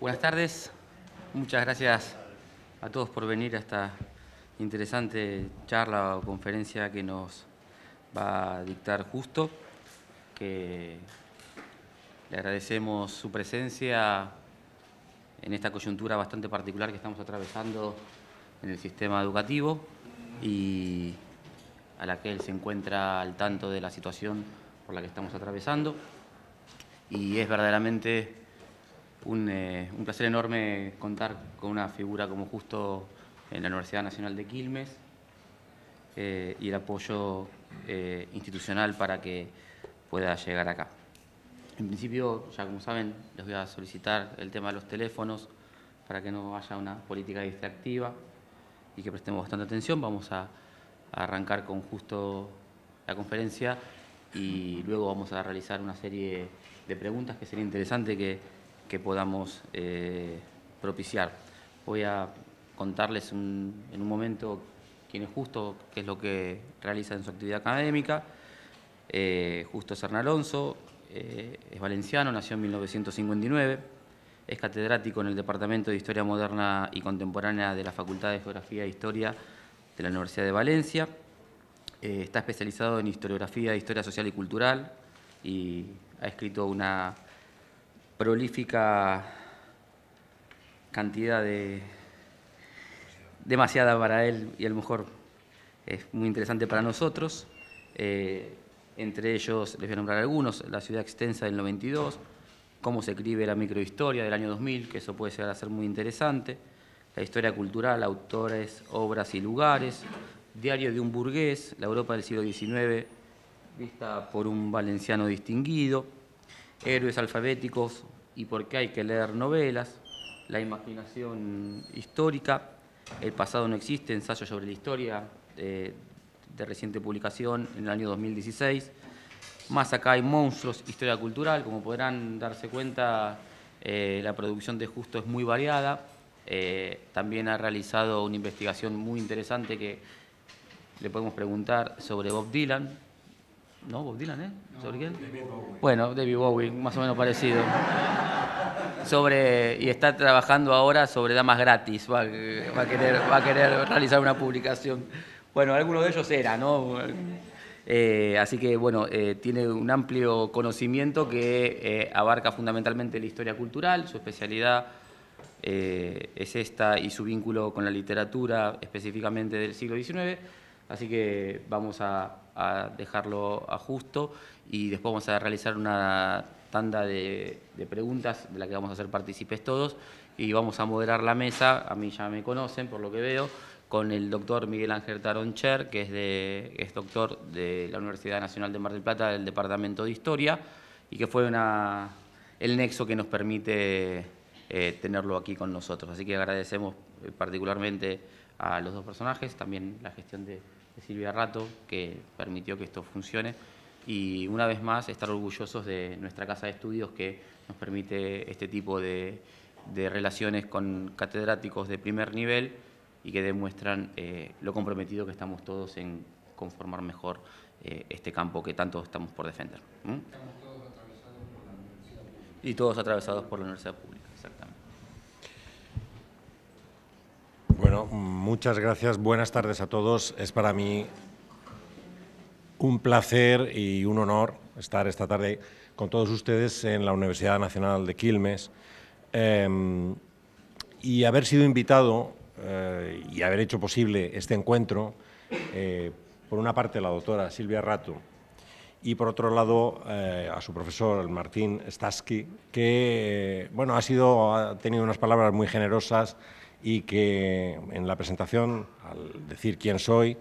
Buenas tardes, muchas gracias a todos por venir a esta interesante charla o conferencia que nos va a dictar justo, que le agradecemos su presencia en esta coyuntura bastante particular que estamos atravesando en el sistema educativo y a la que él se encuentra al tanto de la situación por la que estamos atravesando. Y es verdaderamente un, eh, placer enorme contar con una figura como justo en la Universidad Nacional de Quilmes eh, y el apoyo eh, institucional para que pueda llegar acá. En principio, ya como saben, les voy a solicitar el tema de los teléfonos para que no haya una política distractiva y que prestemos bastante atención. Vamos a, arrancar con justo la conferencia y luego vamos a realizar una serie de preguntas que sería interesante que, podamos eh, propiciar. Voy a contarles en un momento quién es Justo, qué es lo que realiza en su actividad académica. Eh, Justo Serna Alonso, eh, es valenciano, nació en 1959, es catedrático en el Departamento de Historia Moderna y Contemporánea de la Facultad de Geografía e Historia de la Universidad de Valencia, eh, está especializado en historiografía, historia social y cultural y ha escrito una prolífica cantidad de... demasiada para él y a lo mejor es muy interesante para nosotros. Eh, entre ellos les voy a nombrar algunos, la ciudad extensa del 92, cómo se escribe la microhistoria del año 2000, que eso puede llegar a ser muy interesante, la historia cultural, autores, obras y lugares, diario de un burgués, la Europa del siglo XIX, vista por un valenciano distinguido, héroes alfabéticos y por qué hay que leer novelas, la imaginación histórica, el pasado no existe, ensayo sobre la historia, eh, de reciente publicación en el año 2016. Más acá hay monstruos, historia cultural, como podrán darse cuenta, eh, la producción de Justo es muy variada. Eh, también ha realizado una investigación muy interesante que le podemos preguntar sobre Bob Dylan. ¿No? Bob Dylan, ¿eh? ¿Sobre quién? Bueno, David Bowie, más o menos parecido. Sobre, y está trabajando ahora sobre damas gratis. Va, va, a, querer, va a querer realizar una publicación bueno, alguno de ellos era, ¿no? Eh, así que, bueno, eh, tiene un amplio conocimiento que eh, abarca fundamentalmente la historia cultural, su especialidad es esta y su vínculo con la literatura específicamente del siglo XIX, así que vamos a, dejarlo a justo y después vamos a realizar una tanda de, preguntas de la que vamos a hacer partícipes todos y vamos a moderar la mesa, a mí ya me conocen por lo que veo, con el doctor Miguel Ángel Taroncher, que es, doctor de la Universidad Nacional de Mar del Plata del Departamento de Historia y que fue el nexo que nos permite eh, tenerlo aquí con nosotros. Así que agradecemos eh, particularmente a los dos personajes, también la gestión de, Silvia Rato, que permitió que esto funcione, y una vez más estar orgullosos de nuestra casa de estudios que nos permite este tipo de, de relaciones con catedráticos de primer nivel y que demuestran eh, lo comprometido que estamos todos en conformar mejor eh, este campo que tanto estamos por defender. Y todos atravesados por la universidad pública, exactamente. Muchas gracias. Buenas tardes a todos. Es para mí un placer y un honor estar esta tarde con todos ustedes en la Universidad Nacional de Quilmes em, y haber sido invitado eh, y haber hecho posible este encuentro, eh, por una parte la doctora Silvia Rato y por otro lado eh, a su profesor Martín Stasky, que bueno, ha, sido, ha tenido unas palabras muy generosas y que en la presentación, al decir quién soy,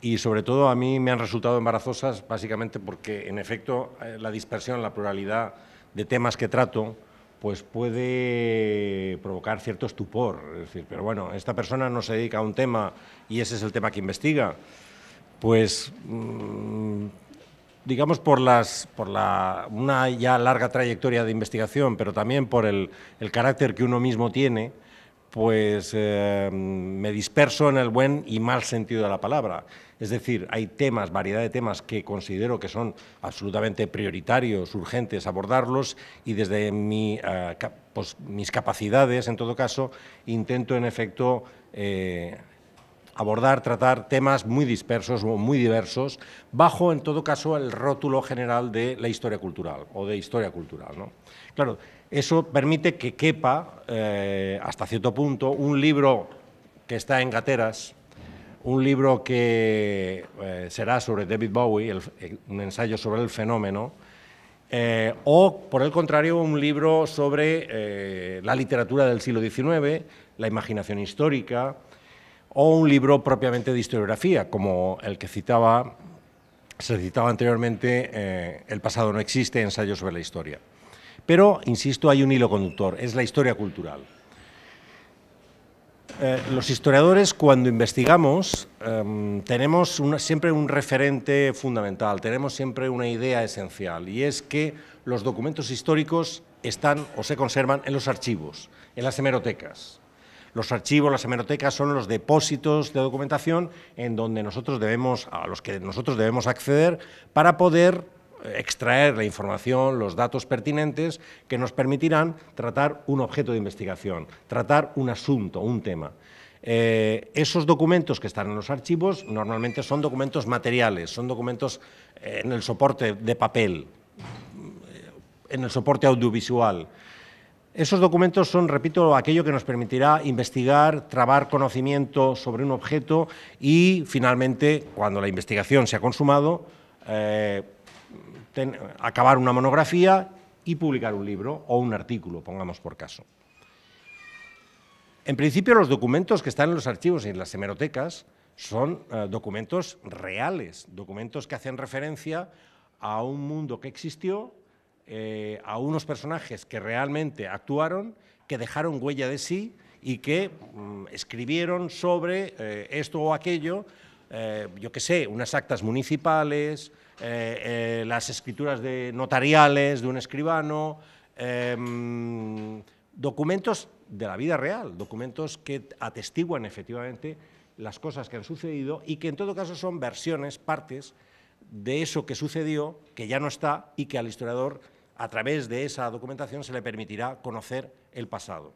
y sobre todo a mí me han resultado embarazosas básicamente porque en efecto la dispersión, la pluralidad de temas que trato, pues puede provocar cierto estupor. Es decir, pero bueno, esta persona no se dedica a un tema y ese es el tema que investiga. Pues, mm, digamos, por, las, por la, una ya larga trayectoria de investigación, pero también por el, carácter que uno mismo tiene, pues eh, me disperso en el buen y mal sentido de la palabra. Es decir, hay temas, variedad de temas que considero que son absolutamente prioritarios, urgentes abordarlos y desde eh, pues, mis capacidades, en todo caso, intento en efecto eh, abordar, tratar temas muy dispersos o muy diversos, bajo en todo caso el rótulo general de la historia cultural o de historia cultural. Claro, eso permite que quepa, eh, hasta cierto punto, un libro que está en gateras, un libro que eh, será sobre David Bowie, eh, un ensayo sobre el fenómeno, o, por el contrario, un libro sobre la literatura del siglo XIX, la imaginación histórica, o un libro propiamente de historiografía, como el que citaba, se citaba anteriormente, El pasado no existe, ensayo sobre la historia. Pero, insisto, hay un hilo conductor, es la historia cultural. Eh, los historiadores, cuando investigamos, em, tenemos siempre un referente fundamental, tenemos siempre una idea esencial, y es que los documentos históricos están o se conservan en los archivos, en las hemerotecas. Los archivos, las hemerotecas son los depósitos de documentación en donde nosotros debemos, a los que nosotros debemos acceder para poder extraer la información, los datos pertinentes que nos permitirán tratar un objeto de investigación, tratar un asunto, un tema. Eh, esos documentos que están en los archivos normalmente son documentos materiales, son documentos eh, en el soporte de papel, en el soporte audiovisual. Esos documentos son, repito, aquello que nos permitirá investigar, trabar conocimiento sobre un objeto y, finalmente, cuando la investigación se ha consumado, eh, acabar una monografía y publicar un libro o un artículo, pongamos por caso. En principio, los documentos que están en los archivos y en las hemerotecas son eh, documentos reales, documentos que hacen referencia a un mundo que existió, eh, a unos personajes que realmente actuaron, que dejaron huella de sí y que mm, escribieron sobre eh, esto o aquello, yo qué sé, unas actas municipales, eh, eh, las escrituras de notariales de un escribano, em, documentos de la vida real, documentos que atestiguan efectivamente las cosas que han sucedido y que en todo caso son versiones, partes de eso que sucedió, que ya no está y que al historiador, a través de esa documentación, se le permitirá conocer el pasado.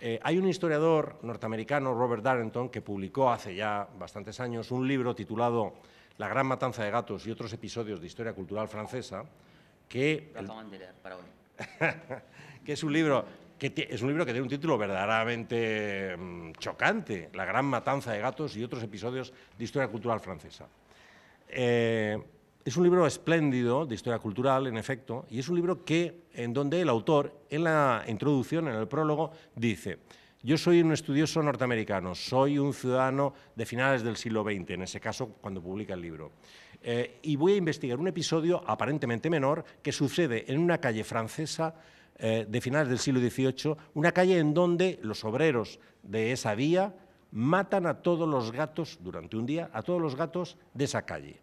Eh, hay un historiador norteamericano, Robert Darrenton, que publicó hace ya bastantes años un libro titulado la gran matanza de gatos y otros episodios de historia cultural francesa, que... que es un libro que es un libro que tiene un título verdaderamente mm, chocante, La gran matanza de gatos y otros episodios de historia cultural francesa. Eh, es un libro espléndido de historia cultural, en efecto, y es un libro que, en donde el autor, en la introducción, en el prólogo, dice yo soy un estudioso norteamericano, soy un ciudadano de finales del siglo XX, en ese caso cuando publica el libro, eh, y voy a investigar un episodio aparentemente menor que sucede en una calle francesa eh, de finales del siglo XVIII, una calle en donde los obreros de esa vía matan a todos los gatos durante un día, a todos los gatos de esa calle.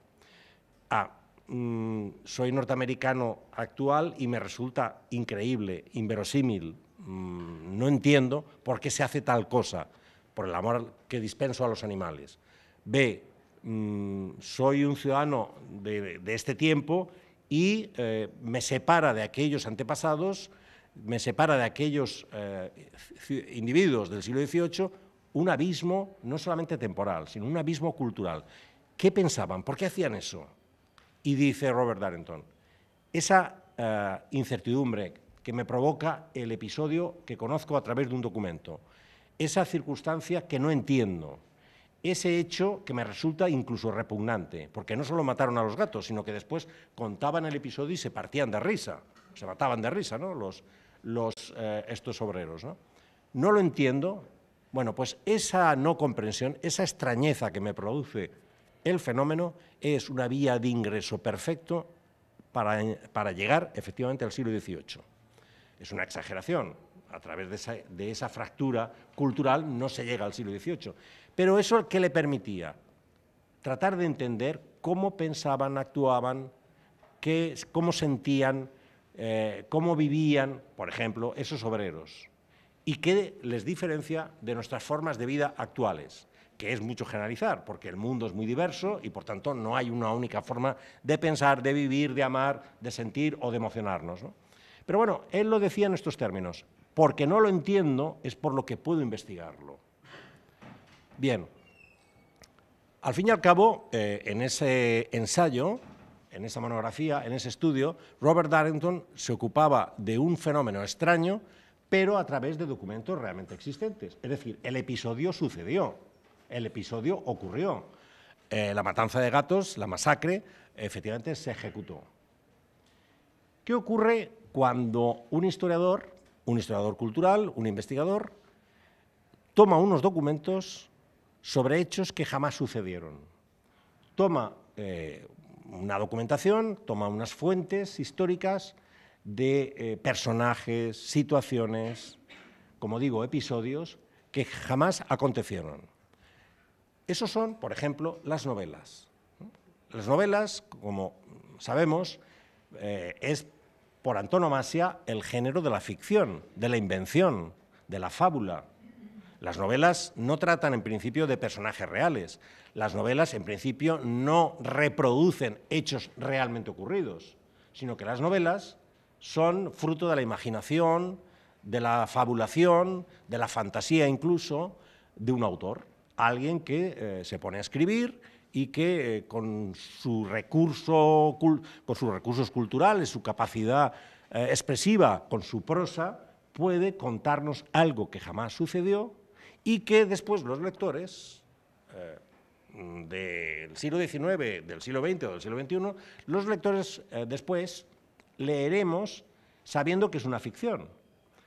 Ah, mm, soy norteamericano actual y me resulta increíble, inverosímil, Mm, no entiendo por qué se hace tal cosa, por el amor que dispenso a los animales. B, mm, soy un ciudadano de, este tiempo y eh, me separa de aquellos antepasados, me separa de aquellos eh, individuos del siglo XVIII un abismo no solamente temporal, sino un abismo cultural. ¿Qué pensaban? ¿Por qué hacían eso? Y dice Robert Darrenton, esa eh, incertidumbre que me provoca el episodio que conozco a través de un documento, esa circunstancia que no entiendo, ese hecho que me resulta incluso repugnante, porque no solo mataron a los gatos, sino que después contaban el episodio y se partían de risa, se mataban de risa ¿no? los, eh, estos obreros. ¿no? no lo entiendo, bueno, pues esa no comprensión, esa extrañeza que me produce el fenómeno es una vía de ingreso perfecto para, para llegar efectivamente al siglo XVIII. Es una exageración. A través de esa, fractura cultural no se llega al siglo XVIII. Pero eso ¿qué le permitía? Tratar de entender cómo pensaban, actuaban, qué, cómo sentían, eh, cómo vivían, por ejemplo, esos obreros. y qué les diferencia de nuestras formas de vida actuales, que es mucho generalizar, porque el mundo es muy diverso y por tanto no hay una única forma de pensar, de vivir, de amar, de sentir o de emocionarnos. Pero bueno, él lo decía en estos términos, porque no lo entiendo es por lo que puedo investigarlo. Bien, al fin y al cabo, eh, en ese ensayo, en esa monografía, en ese estudio, Robert Darrington se ocupaba de un fenómeno extraño, pero a través de documentos realmente existentes. Es decir, el episodio sucedió, el episodio ocurrió. Eh, la matanza de gatos, la masacre, efectivamente se ejecutó. ¿Qué ocurre cuando un historiador, un historiador cultural, un investigador, toma unos documentos sobre hechos que jamás sucedieron? Toma eh, una documentación, toma unas fuentes históricas de eh, personajes, situaciones, como digo, episodios que jamás acontecieron. Esos son, por ejemplo, las novelas. Las novelas, como sabemos, eh, es por antonomasia el género de la ficción, de la invención, de la fábula. Las novelas no tratan en principio de personajes reales. Las novelas en principio no reproducen hechos realmente ocurridos, sino que las novelas son fruto de la imaginación, de la fabulación, de la fantasía incluso de un autor, alguien que eh, se pone a escribir y que eh, con, su recurso, sus recursos culturales, su capacidad eh, expresiva, con su prosa, puede contarnos algo que jamás sucedió y que después los lectores eh, del siglo XIX, del siglo XX o del siglo XXI, los lectores después leeremos sabiendo que es una ficción.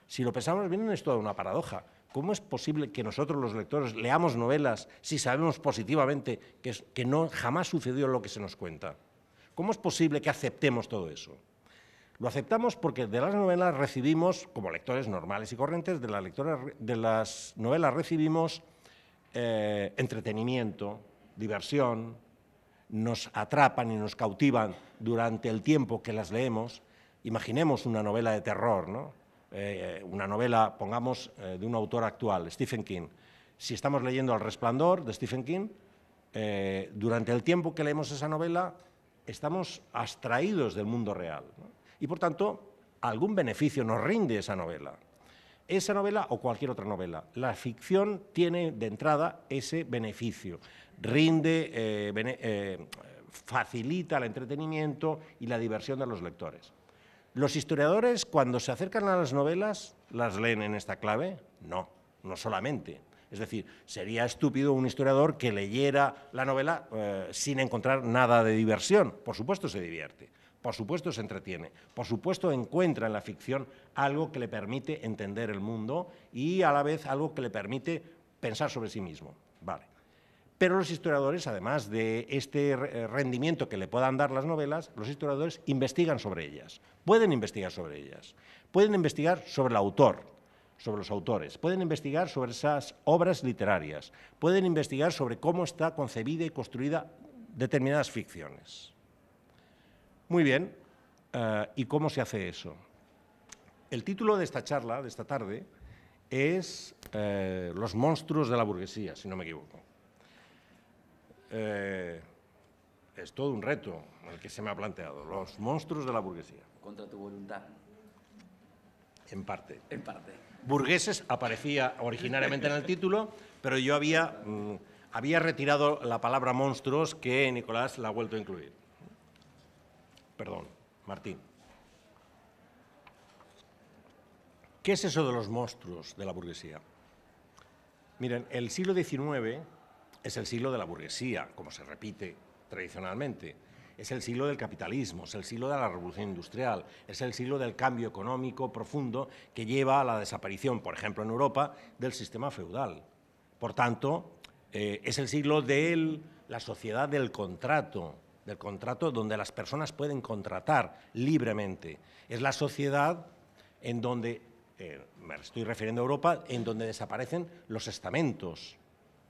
Si lo pensamos bien, es toda una paradoja. ¿Cómo es posible que nosotros los lectores leamos novelas si sabemos positivamente que, que no, jamás sucedió lo que se nos cuenta? ¿Cómo es posible que aceptemos todo eso? Lo aceptamos porque de las novelas recibimos, como lectores normales y corrientes, de, de las novelas recibimos eh, entretenimiento, diversión, nos atrapan y nos cautivan durante el tiempo que las leemos. Imaginemos una novela de terror, ¿no? Eh, una novela, pongamos, eh, de un autor actual, Stephen King. Si estamos leyendo El Resplandor de Stephen King, durante el tiempo que leemos esa novela estamos abstraídos del mundo real. y por tanto algún beneficio nos rinde esa novela. Esa novela o cualquier otra novela. La ficción tiene de entrada ese beneficio, rinde, eh, eh, facilita el entretenimiento y la diversión de los lectores. ¿Los historiadores cuando se acercan a las novelas las leen en esta clave? No, no solamente. Es decir, sería estúpido un historiador que leyera la novela eh, sin encontrar nada de diversión. Por supuesto se divierte por supuesto se entretiene, por supuesto encuentra en la ficción algo que le permite entender el mundo y a la vez algo que le permite pensar sobre sí mismo. Vale. Pero los historiadores, además de este eh, rendimiento que le puedan dar las novelas, los historiadores investigan sobre ellas, pueden investigar sobre ellas, pueden investigar sobre el autor, sobre los autores, pueden investigar sobre esas obras literarias, pueden investigar sobre cómo está concebida y construida determinadas ficciones. Muy bien, eh, ¿y cómo se hace eso? El título de esta charla, de esta tarde, es eh, Los monstruos de la burguesía, si no me equivoco. Eh, es todo un reto el que se me ha planteado, los monstruos de la burguesía. Contra tu voluntad. En parte. En parte. Burgueses aparecía originariamente en el título, pero yo había, mm, había retirado la palabra monstruos que Nicolás la ha vuelto a incluir. Perdón, Martín. ¿Qué es eso de los monstruos de la burguesía? Miren, el siglo XIX es el siglo de la burguesía, como se repite tradicionalmente. Es el siglo del capitalismo, es el siglo de la revolución industrial, es el siglo del cambio económico profundo que lleva a la desaparición, por ejemplo, en Europa, del sistema feudal. Por tanto, eh, es el siglo de la sociedad del contrato, del contrato donde las personas pueden contratar libremente. Es la sociedad en donde, eh, me estoy refiriendo a Europa, en donde desaparecen los estamentos.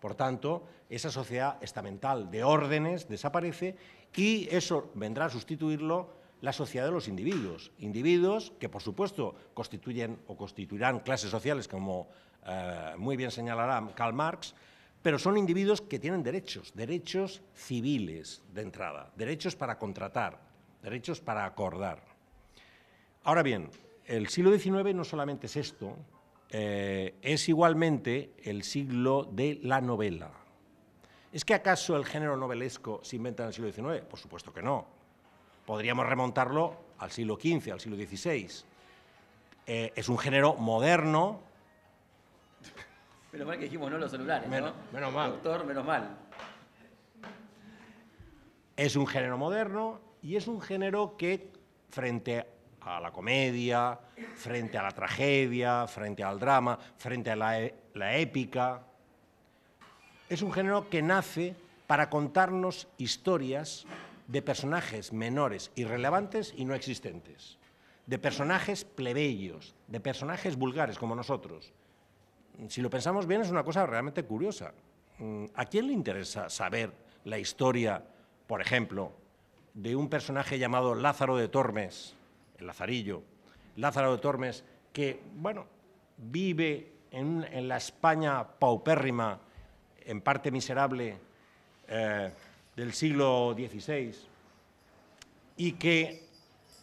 Por tanto, esa sociedad estamental de órdenes desaparece y eso vendrá a sustituirlo la sociedad de los individuos. Individuos que, por supuesto, constituyen o constituirán clases sociales, como eh, muy bien señalará Karl Marx, pero son individuos que tienen derechos, derechos civiles de entrada, derechos para contratar, derechos para acordar. Ahora bien, el siglo XIX no solamente es esto, eh, es igualmente el siglo de la novela. ¿Es que acaso el género novelesco se inventa en el siglo XIX? Por supuesto que no. Podríamos remontarlo al siglo XV, al siglo XVI. Eh, es un género moderno, Menos mal que dijimos no los celulares, menos, ¿no? Menos mal. Doctor, menos mal. Es un género moderno y es un género que frente a la comedia, frente a la tragedia, frente al drama, frente a la, e, la épica, es un género que nace para contarnos historias de personajes menores, irrelevantes y no existentes, de personajes plebeyos, de personajes vulgares como nosotros, si lo pensamos bien, es una cosa realmente curiosa. Mm, ¿A quién le interesa saber la historia, por ejemplo, de un personaje llamado Lázaro de Tormes, Lazarillo, Lázaro de Tormes, que, bueno, vive en, la España paupérrima, en parte miserable, eh, del siglo XVI, y que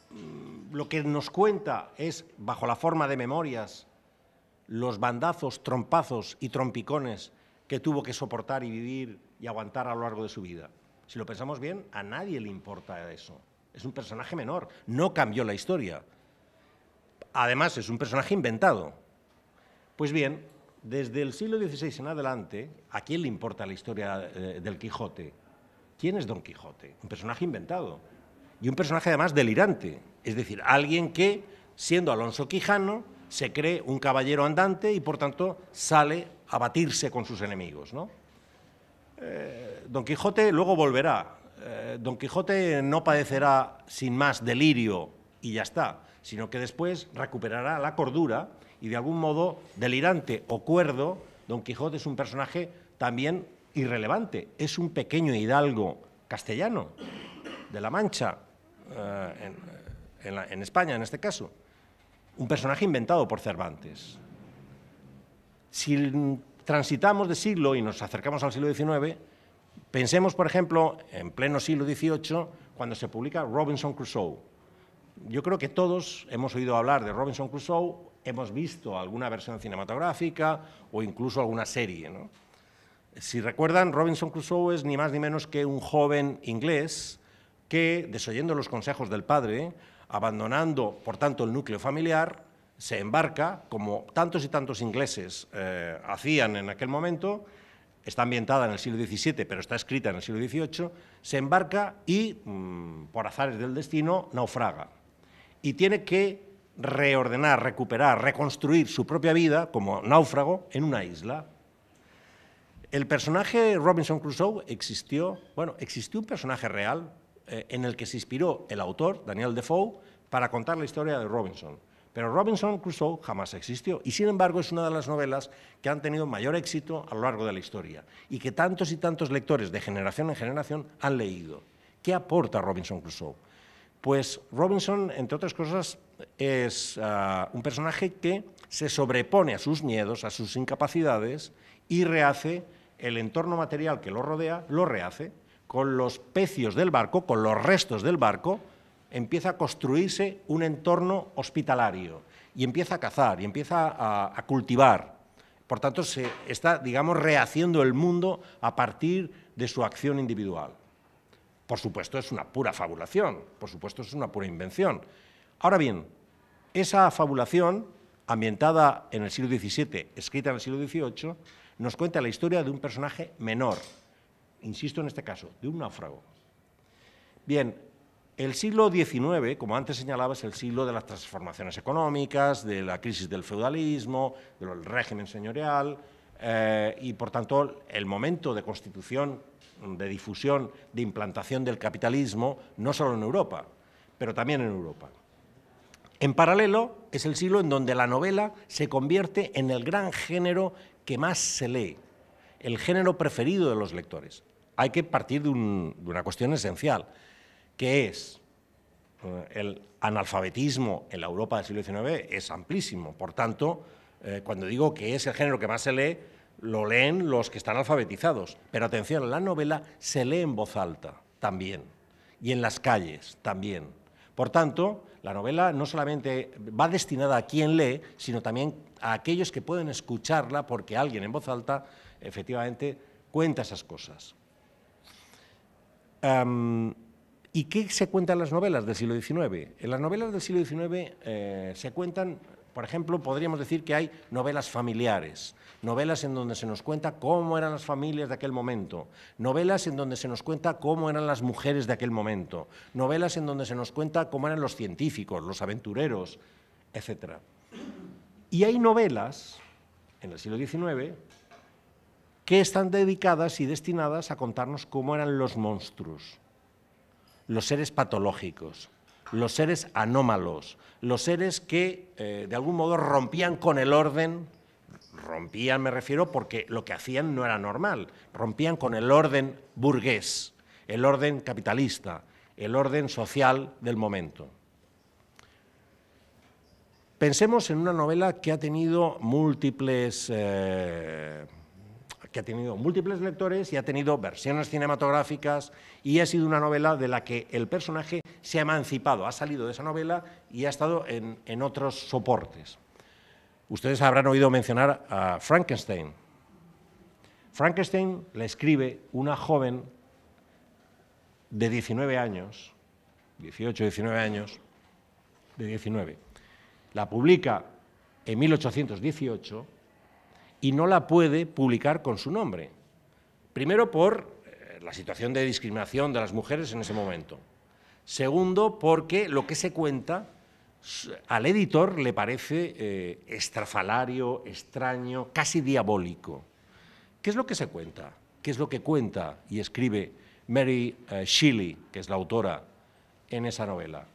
mm, lo que nos cuenta es, bajo la forma de memorias, los bandazos, trompazos y trompicones que tuvo que soportar y vivir y aguantar a lo largo de su vida. Si lo pensamos bien, a nadie le importa eso. Es un personaje menor, no cambió la historia. Además, es un personaje inventado. Pues bien, desde el siglo XVI en adelante, ¿a quién le importa la historia eh, del Quijote? ¿Quién es Don Quijote? Un personaje inventado. Y un personaje además delirante. Es decir, alguien que, siendo Alonso Quijano, se cree un caballero andante y por tanto sale a batirse con sus enemigos. ¿no? Eh, Don Quijote luego volverá. Eh, Don Quijote no padecerá sin más delirio y ya está, sino que después recuperará la cordura y de algún modo delirante o cuerdo, Don Quijote es un personaje también irrelevante, es un pequeño hidalgo castellano de la Mancha, eh, en España en este caso un personaje inventado por Cervantes. Si transitamos de siglo y nos acercamos al siglo XIX, pensemos, por ejemplo, en pleno siglo XVIII, cuando se publica Robinson Crusoe. Yo creo que todos hemos oído hablar de Robinson Crusoe, hemos visto alguna versión cinematográfica o incluso alguna serie. Si recuerdan, Robinson Crusoe es ni más ni menos que un joven inglés que, desoyendo los consejos del padre, abandonando, por tanto, el núcleo familiar, se embarca, como tantos y tantos ingleses eh, hacían en aquel momento, está ambientada en el siglo XVII, pero está escrita en el siglo XVIII, se embarca y, mm, por azares del destino, naufraga. Y tiene que reordenar, recuperar, reconstruir su propia vida como náufrago en una isla. El personaje Robinson Crusoe existió, bueno, existió un personaje real, eh, en el que se inspiró el autor, Daniel Defoe, para contar la historia de Robinson. Pero Robinson Crusoe jamás existió y sin embargo es una de las novelas que han tenido mayor éxito a lo largo de la historia y que tantos y tantos lectores de generación en generación han leído. ¿Qué aporta Robinson Crusoe? Pues Robinson, entre otras cosas, es ah, un personaje que se sobrepone a sus miedos, a sus incapacidades y rehace el entorno material que lo rodea, lo rehace con los pecios del barco, con los restos del barco, empieza a construirse un entorno hospitalario y empieza a cazar y empieza a, cultivar. Por tanto, se está, digamos, rehaciendo el mundo a partir de su acción individual. Por supuesto, es una pura fabulación, por supuesto, es una pura invención. Ahora bien, esa fabulación, ambientada en el siglo XVII, escrita en el siglo XVIII, nos cuenta la historia de un personaje menor, insisto en este caso, de un náufrago. Bien, el siglo XIX, como antes señalaba, es el siglo de las transformaciones económicas, de la crisis del feudalismo, del régimen señorial, eh, y por tanto el momento de constitución, de difusión, de implantación del capitalismo, no solo en Europa, pero también en Europa. En paralelo, es el siglo en donde la novela se convierte en el gran género que más se lee, el género preferido de los lectores hay que partir de, una cuestión esencial, que es eh, el analfabetismo en la Europa del siglo XIX es amplísimo. Por tanto, eh, cuando digo que es el género que más se lee, lo leen los que están alfabetizados. Pero atención, la novela se lee en voz alta también, y en las calles también. Por tanto, la novela no solamente va destinada a quien lee, sino también a aquellos que pueden escucharla porque alguien en voz alta efectivamente cuenta esas cosas. ¿Y qué se cuenta en las novelas del siglo XIX? En las novelas del siglo XIX se cuentan, por ejemplo, podríamos decir que hay novelas familiares, novelas en donde se nos cuenta cómo eran las familias de aquel momento, novelas en donde se nos cuenta cómo eran las mujeres de aquel momento, novelas en donde se nos cuenta cómo eran los científicos, los aventureros, etc. Y hay novelas en el siglo XIX que están dedicadas y destinadas a contarnos cómo eran los monstruos los seres patológicos, los seres anómalos, los seres que eh, de algún modo rompían con el orden, rompían me refiero porque lo que hacían no era normal, rompían con el orden burgués, el orden capitalista, el orden social del momento. Pensemos en una novela que ha tenido múltiples eh, que ha tenido múltiples lectores y ha tenido versiones cinematográficas y ha sido una novela de la que el personaje se ha emancipado, ha salido de esa novela y ha estado en, otros soportes. Ustedes habrán oído mencionar a Frankenstein. Frankenstein le escribe una joven de 19 años, 18, 19 años, de 19. La publica en 1818 y no la puede publicar con su nombre. Primero por eh, la situación de discriminación de las mujeres en ese momento. Segundo, porque lo que se cuenta al editor le parece eh, estrafalario, extraño, casi diabólico. ¿Qué es lo que se cuenta? ¿Qué es lo que cuenta y escribe Mary eh, Shelley, que es la autora, en esa novela?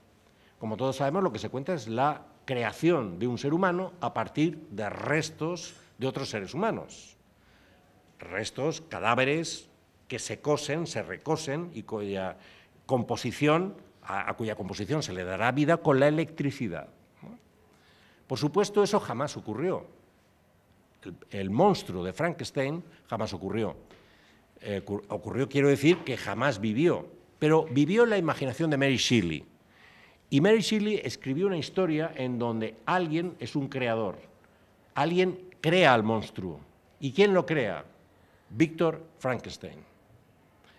Como todos sabemos, lo que se cuenta es la creación de un ser humano a partir de restos de otros seres humanos. Restos, cadáveres que se cosen, se recosen y cuya composición, a, cuya composición se le dará vida con la electricidad. Por supuesto, eso jamás ocurrió. El, monstruo de Frankenstein jamás ocurrió. Eh, ocurrió, quiero decir, que jamás vivió, pero vivió la imaginación de Mary Shelley. Y Mary Shelley escribió una historia en donde alguien es un creador, alguien crea al monstruo. ¿Y quién lo crea? Víctor Frankenstein.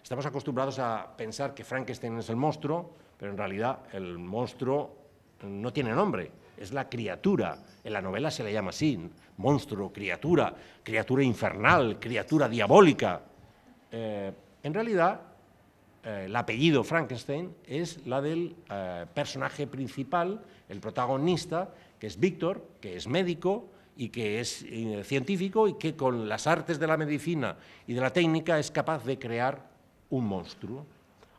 Estamos acostumbrados a pensar que Frankenstein es el monstruo, pero en realidad el monstruo no tiene nombre, es la criatura. En la novela se le llama así, monstruo, criatura, criatura infernal, criatura diabólica. Eh, en realidad, eh, el apellido Frankenstein es la del eh, personaje principal, el protagonista, que es Víctor, que es médico, y que es eh, científico y que con las artes de la medicina y de la técnica es capaz de crear un monstruo.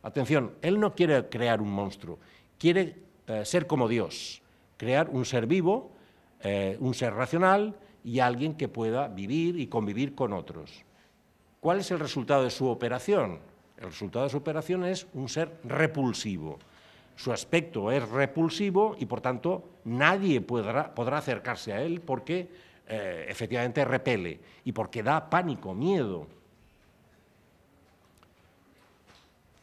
Atención, él no quiere crear un monstruo, quiere eh, ser como Dios, crear un ser vivo, eh, un ser racional y alguien que pueda vivir y convivir con otros. ¿Cuál es el resultado de su operación? El resultado de su operación es un ser repulsivo, su aspecto es repulsivo y por tanto nadie podrá, acercarse a él porque eh, efectivamente repele y porque da pánico, miedo.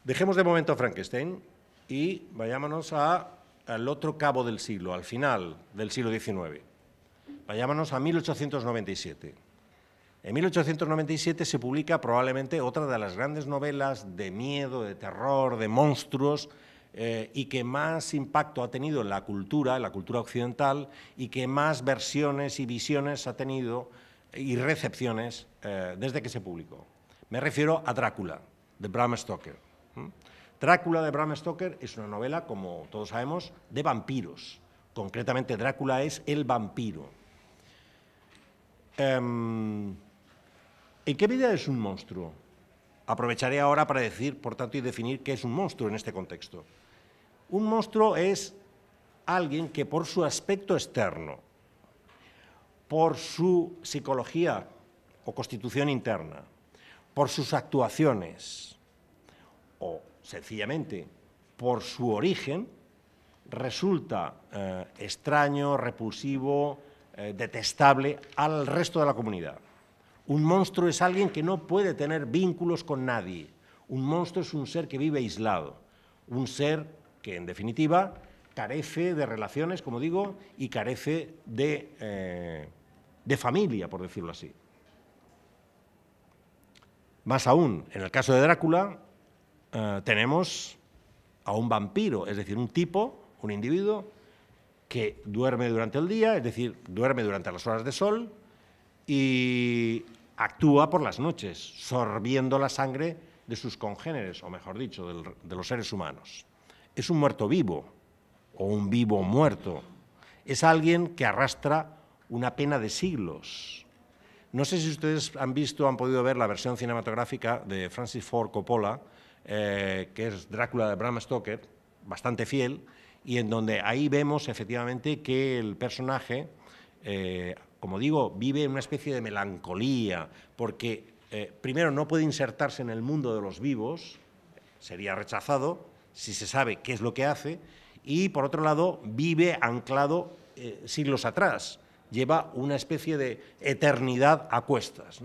Dejemos de momento a Frankenstein y vayámonos al otro cabo del siglo, al final del siglo XIX. Vayámonos a 1897. En 1897 se publica probablemente otra de las grandes novelas de miedo, de terror, de monstruos eh, y que más impacto ha tenido en la cultura, en la cultura occidental, y que más versiones y visiones ha tenido y recepciones eh, desde que se publicó. Me refiero a Drácula, de Bram Stoker. Drácula de Bram Stoker es una novela, como todos sabemos, de vampiros. Concretamente, Drácula es el vampiro. Em, ¿En qué medida es un monstruo? Aprovecharé ahora para decir, por tanto, y definir qué es un monstruo en este contexto. Un monstruo es alguien que por su aspecto externo, por su psicología o constitución interna, por sus actuaciones o sencillamente por su origen, resulta eh, extraño, repulsivo, eh, detestable al resto de la comunidad. Un monstruo es alguien que no puede tener vínculos con nadie. Un monstruo es un ser que vive aislado, un ser que, en definitiva, carece de relaciones, como digo, y carece de, eh, de familia, por decirlo así. Más aún, en el caso de Drácula, eh, tenemos a un vampiro, es decir, un tipo, un individuo, que duerme durante el día, es decir, duerme durante las horas de sol y actúa por las noches, sorbiendo la sangre de sus congéneres, o mejor dicho, de los seres humanos. Es un muerto vivo o un vivo muerto. Es alguien que arrastra una pena de siglos. No sé si ustedes han visto han podido ver la versión cinematográfica de Francis Ford Coppola, eh, que es Drácula de Bram Stoker, bastante fiel, y en donde ahí vemos efectivamente que el personaje, eh, como digo, vive una especie de melancolía, porque eh, primero no puede insertarse en el mundo de los vivos, sería rechazado si se sabe qué es lo que hace, y por otro lado vive anclado eh, siglos atrás, lleva una especie de eternidad a cuestas.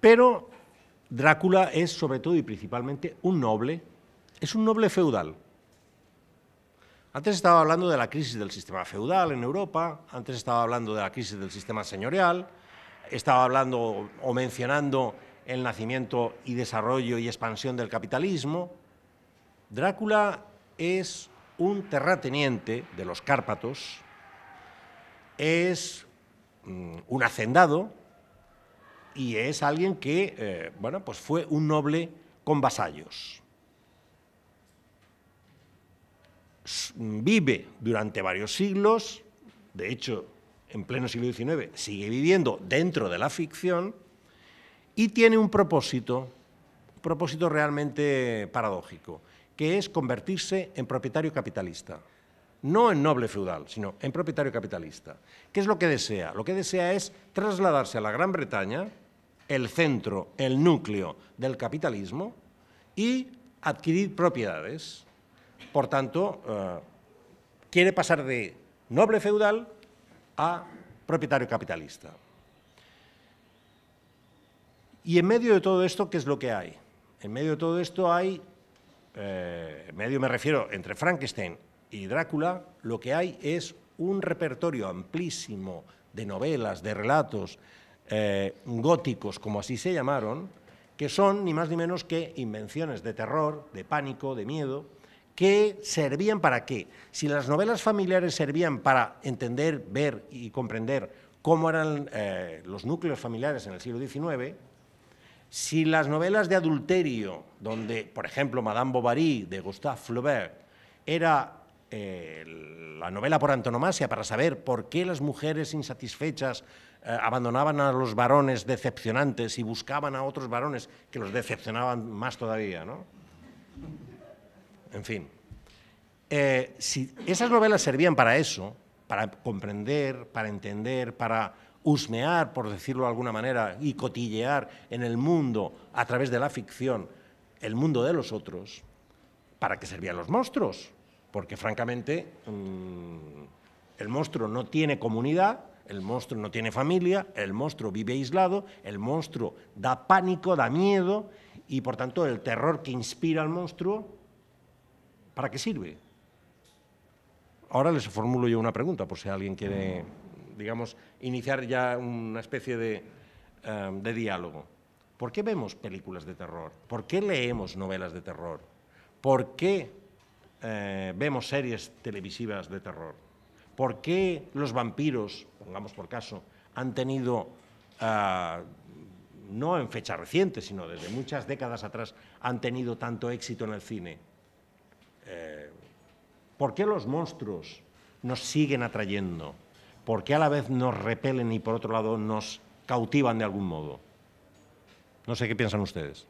Pero Drácula es sobre todo y principalmente un noble es un noble feudal. Antes estaba hablando de la crisis del sistema feudal en Europa, antes estaba hablando de la crisis del sistema señorial, estaba hablando o mencionando el nacimiento y desarrollo y expansión del capitalismo. Drácula es un terrateniente de los Cárpatos, es mm, un hacendado y es alguien que, eh, bueno, pues fue un noble con vasallos. vive durante varios siglos, de hecho, en pleno siglo XIX sigue viviendo dentro de la ficción y tiene un propósito, un propósito realmente paradójico, que es convertirse en propietario capitalista. No en noble feudal, sino en propietario capitalista. ¿Qué es lo que desea? Lo que desea es trasladarse a la Gran Bretaña, el centro, el núcleo del capitalismo, y adquirir propiedades. Por tanto, eh, quiere pasar de noble feudal a propietario capitalista. Y en medio de todo esto, ¿qué es lo que hay? En medio de todo esto hay, eh, en medio me refiero entre Frankenstein y Drácula, lo que hay es un repertorio amplísimo de novelas, de relatos eh, góticos, como así se llamaron, que son ni más ni menos que invenciones de terror, de pánico, de miedo, que servían para qué. Si las novelas familiares servían para entender, ver y comprender cómo eran eh, los núcleos familiares en el siglo XIX, si las novelas de adulterio, donde, por ejemplo, Madame Bovary de Gustave Flaubert era eh, la novela por antonomasia para saber por qué las mujeres insatisfechas eh, abandonaban a los varones decepcionantes y buscaban a otros varones que los decepcionaban más todavía, ¿no? En fin, eh, si esas novelas servían para eso, para comprender, para entender, para husmear, por decirlo de alguna manera, y cotillear en el mundo a través de la ficción, el mundo de los otros, ¿para qué servían los monstruos? Porque francamente mm, el monstruo no tiene comunidad, el monstruo no tiene familia, el monstruo vive aislado, el monstruo da pánico, da miedo, y por tanto el terror que inspira al monstruo ¿Para qué sirve? Ahora les formulo yo una pregunta, por si alguien quiere, digamos, iniciar ya una especie de, em, diálogo. ¿Por qué vemos películas de terror? ¿Por qué leemos novelas de terror? ¿Por qué eh, vemos series televisivas de terror? ¿Por qué los vampiros, pongamos por caso, han tenido, ah, no en fecha reciente, sino desde muchas décadas atrás, han tenido tanto éxito en el cine? Eh, ¿por qué los monstruos nos siguen atrayendo? ¿Por qué a la vez nos repelen y por otro lado nos cautivan de algún modo? No sé qué piensan ustedes.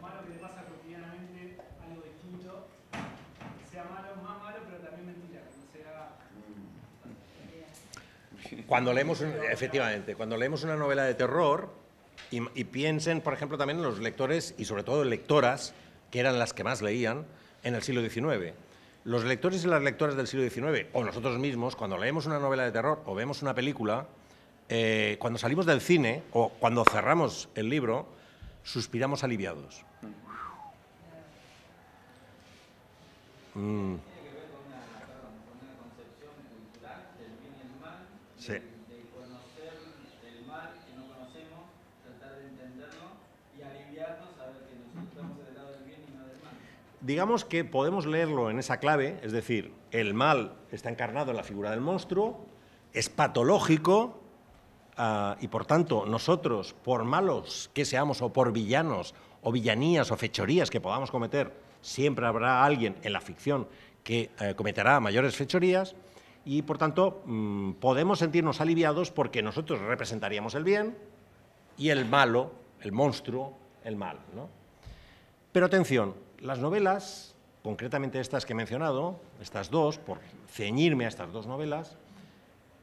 malo que le pasa cotidianamente algo distinto, sea malo, más malo, pero también cuando leemos, efectivamente, cuando leemos una novela de terror, y, piensen, por ejemplo, también en los lectores y sobre todo lectoras, que eran las que más leían en el siglo XIX. Los lectores y las lectoras del siglo XIX, o nosotros mismos, cuando leemos una novela de terror o vemos una película, eh, cuando salimos del cine o cuando cerramos el libro, suspiramos aliviados. Mm. Sí. Digamos que podemos leerlo en esa clave, es decir, el mal está encarnado en la figura del monstruo, es patológico ah, y por tanto nosotros, por malos que seamos o por villanos o villanías o fechorías que podamos cometer, siempre habrá alguien en la ficción que eh, cometerá mayores fechorías y por tanto mm, podemos sentirnos aliviados porque nosotros representaríamos el bien y el malo, el monstruo, el mal. Pero atención, las novelas, concretamente estas que he mencionado, estas dos, por ceñirme a estas dos novelas,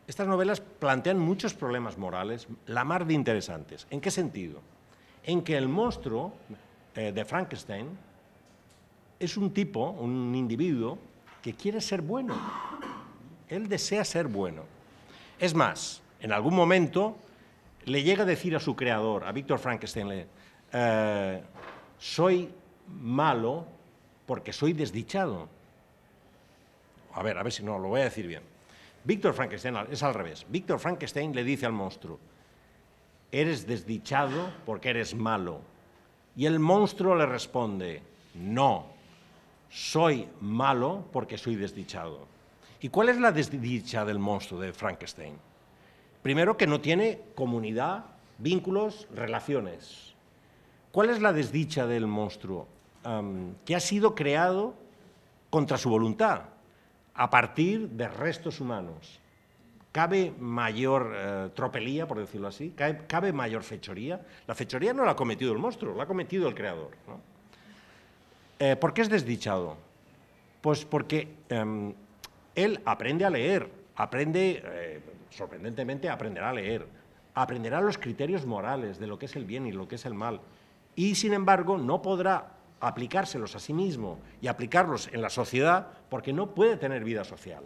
estas novelas plantean muchos problemas morales, la mar de interesantes. ¿En qué sentido? En que el monstruo eh, de Frankenstein es un tipo, un individuo, que quiere ser bueno. Él desea ser bueno. Es más, en algún momento le llega a decir a su creador, a Víctor Frankenstein, eh, soy malo porque soy desdichado. A ver, a ver si no, lo voy a decir bien. Víctor Frankenstein es al revés. Víctor Frankenstein le dice al monstruo, eres desdichado porque eres malo. Y el monstruo le responde, no, soy malo porque soy desdichado. ¿Y cuál es la desdicha del monstruo de Frankenstein? Primero que no tiene comunidad, vínculos, relaciones. ¿Cuál es la desdicha del monstruo? Que ha sido creado contra su voluntad, a partir de restos humanos. ¿Cabe mayor eh, tropelía, por decirlo así? ¿Cabe, mayor fechoría? La fechoría no la ha cometido el monstruo, la ha cometido el creador. Eh, ¿Por qué es desdichado? Pues porque em, él aprende a leer, aprende, eh, sorprendentemente aprenderá a leer, aprenderá los criterios morales de lo que es el bien y lo que es el mal, y sin embargo no podrá aplicárselos a sí mismo y aplicarlos en la sociedad porque no puede tener vida social.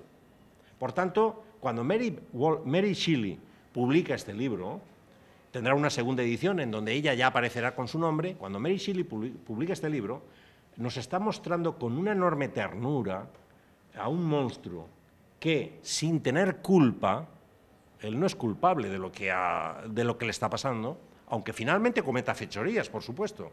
Por tanto, cuando Mary, Shelley publica este libro, tendrá una segunda edición en donde ella ya aparecerá con su nombre, cuando Mary Shelley publica este libro, nos está mostrando con una enorme ternura a un monstruo que, sin tener culpa, él no es culpable de lo que le está pasando, aunque finalmente cometa fechorías, por supuesto,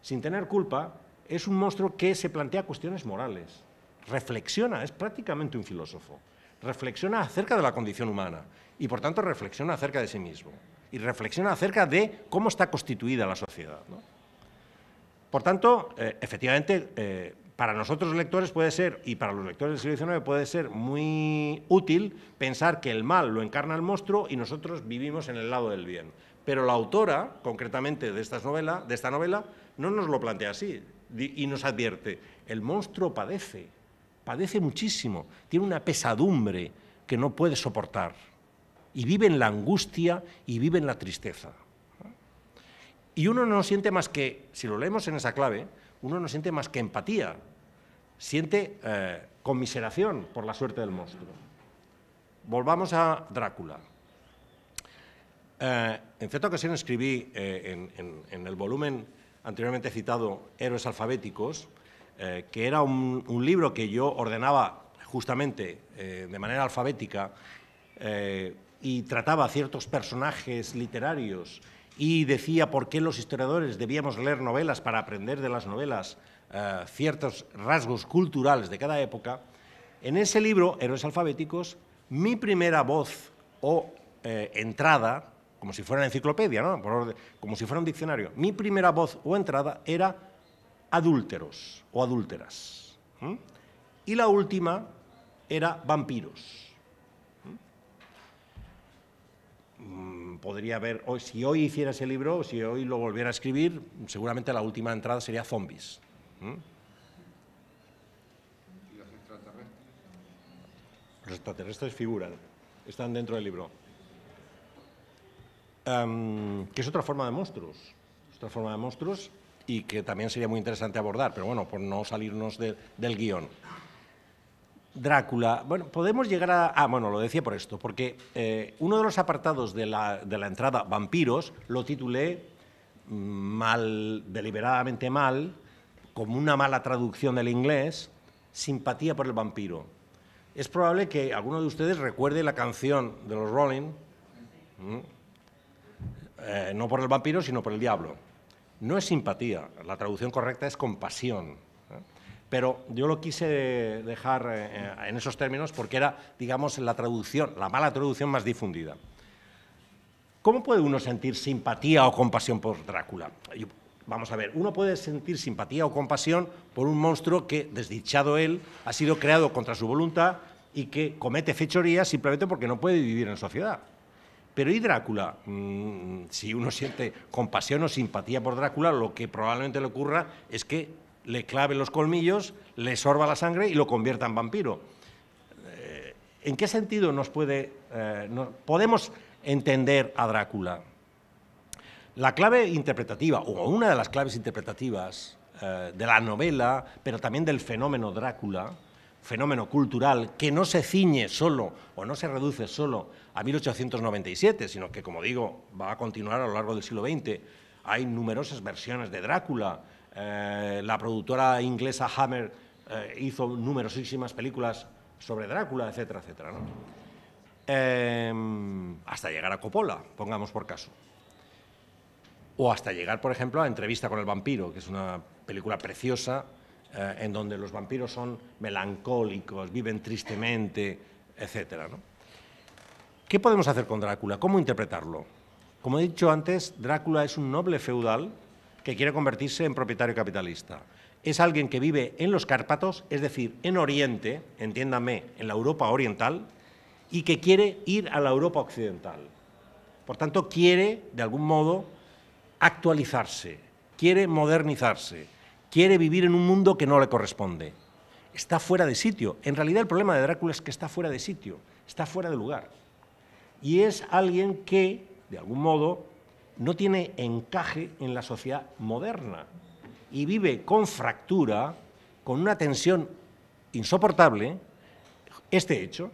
sin tener culpa, es un monstruo que se plantea cuestiones morales, reflexiona, es prácticamente un filósofo, reflexiona acerca de la condición humana y por tanto reflexiona acerca de sí mismo y reflexiona acerca de cómo está constituida la sociedad. Por tanto, eh, efectivamente, eh, para nosotros lectores puede ser, y para los lectores del siglo XIX puede ser muy útil pensar que el mal lo encarna el monstruo y nosotros vivimos en el lado del bien. Pero la autora, concretamente de, esta novela, de esta novela, no nos lo plantea así y nos advierte, el monstruo padece, padece muchísimo, tiene una pesadumbre que no puede soportar y vive en la angustia y vive en la tristeza. Y uno no siente más que, si lo leemos en esa clave, uno no siente más que empatía, siente eh, conmiseración por la suerte del monstruo. Volvamos a Drácula. Eh, en cierta ocasión escribí eh, en, el volumen anteriormente citado Héroes Alfabéticos, eh, que era un, libro que yo ordenaba justamente eh, de manera alfabética eh, y trataba ciertos personajes literarios y decía por qué los historiadores debíamos leer novelas para aprender de las novelas ciertos rasgos culturales de cada época, en ese libro, Héroes Alfabéticos, mi primera voz o entrada como si fuera una enciclopedia, ¿no? como si fuera un diccionario. Mi primera voz o entrada era adúlteros o adúlteras. Y la última era vampiros. Mm, podría haber, si hoy hiciera ese libro, si hoy lo volviera a escribir, seguramente la última entrada sería zombies. ¿Y los extraterrestres? Los extraterrestres figuran. están dentro del libro. Em, que es otra forma de monstruos, otra forma de monstruos y que también sería muy interesante abordar, pero bueno, por no salirnos del guion. Drácula, bueno, podemos llegar a... Ah, bueno, lo decía por esto, porque eh, uno de los apartados de la, de la entrada, vampiros, lo titulé mm, mal, deliberadamente mal, como una mala traducción del inglés, simpatía por el vampiro. Es probable que alguno de ustedes recuerde la canción de los Rolling, eh, no por el vampiro, sino por el diablo. No es simpatía, la traducción correcta es compasión. ¿eh? Pero yo lo quise dejar eh, en esos términos porque era, digamos, la traducción, la mala traducción más difundida. ¿Cómo puede uno sentir simpatía o compasión por Drácula? vamos a ver, uno puede sentir simpatía o compasión por un monstruo que, desdichado él, ha sido creado contra su voluntad y que comete fechorías simplemente porque no puede vivir en sociedad. Pero ¿y Drácula? Mm, si uno siente compasión o simpatía por Drácula, lo que probablemente le ocurra es que le clave los colmillos, le sorba la sangre y lo convierta en vampiro. Eh, ¿En qué sentido nos puede, eh, podemos entender a Drácula? La clave interpretativa, o una de las claves interpretativas eh, de la novela, pero también del fenómeno Drácula, fenómeno cultural que no se ciñe solo o no se reduce solo a 1897, sino que, como digo, va a continuar a lo largo del siglo XX. Hay numerosas versiones de Drácula. Eh, la productora inglesa Hammer eh, hizo numerosísimas películas sobre Drácula, etcétera, etcétera. hasta llegar a Coppola, pongamos por caso o hasta llegar, por ejemplo, a Entrevista con el vampiro, que es una película preciosa eh, en donde los vampiros son melancólicos, viven tristemente, etc. ¿Qué podemos hacer con Drácula? ¿Cómo interpretarlo? Como he dicho antes, Drácula es un noble feudal que quiere convertirse en propietario capitalista. Es alguien que vive en los Cárpatos, es decir, en Oriente, entiéndame, en la Europa oriental, y que quiere ir a la Europa occidental. Por tanto, quiere, de algún modo, actualizarse, quiere modernizarse, quiere vivir en un mundo que no le corresponde. Está fuera de sitio. En realidad el problema de Drácula es que está fuera de sitio, está fuera de lugar. Y es alguien que, de algún modo, no tiene encaje en la sociedad moderna y vive con fractura, con una tensión insoportable. Este hecho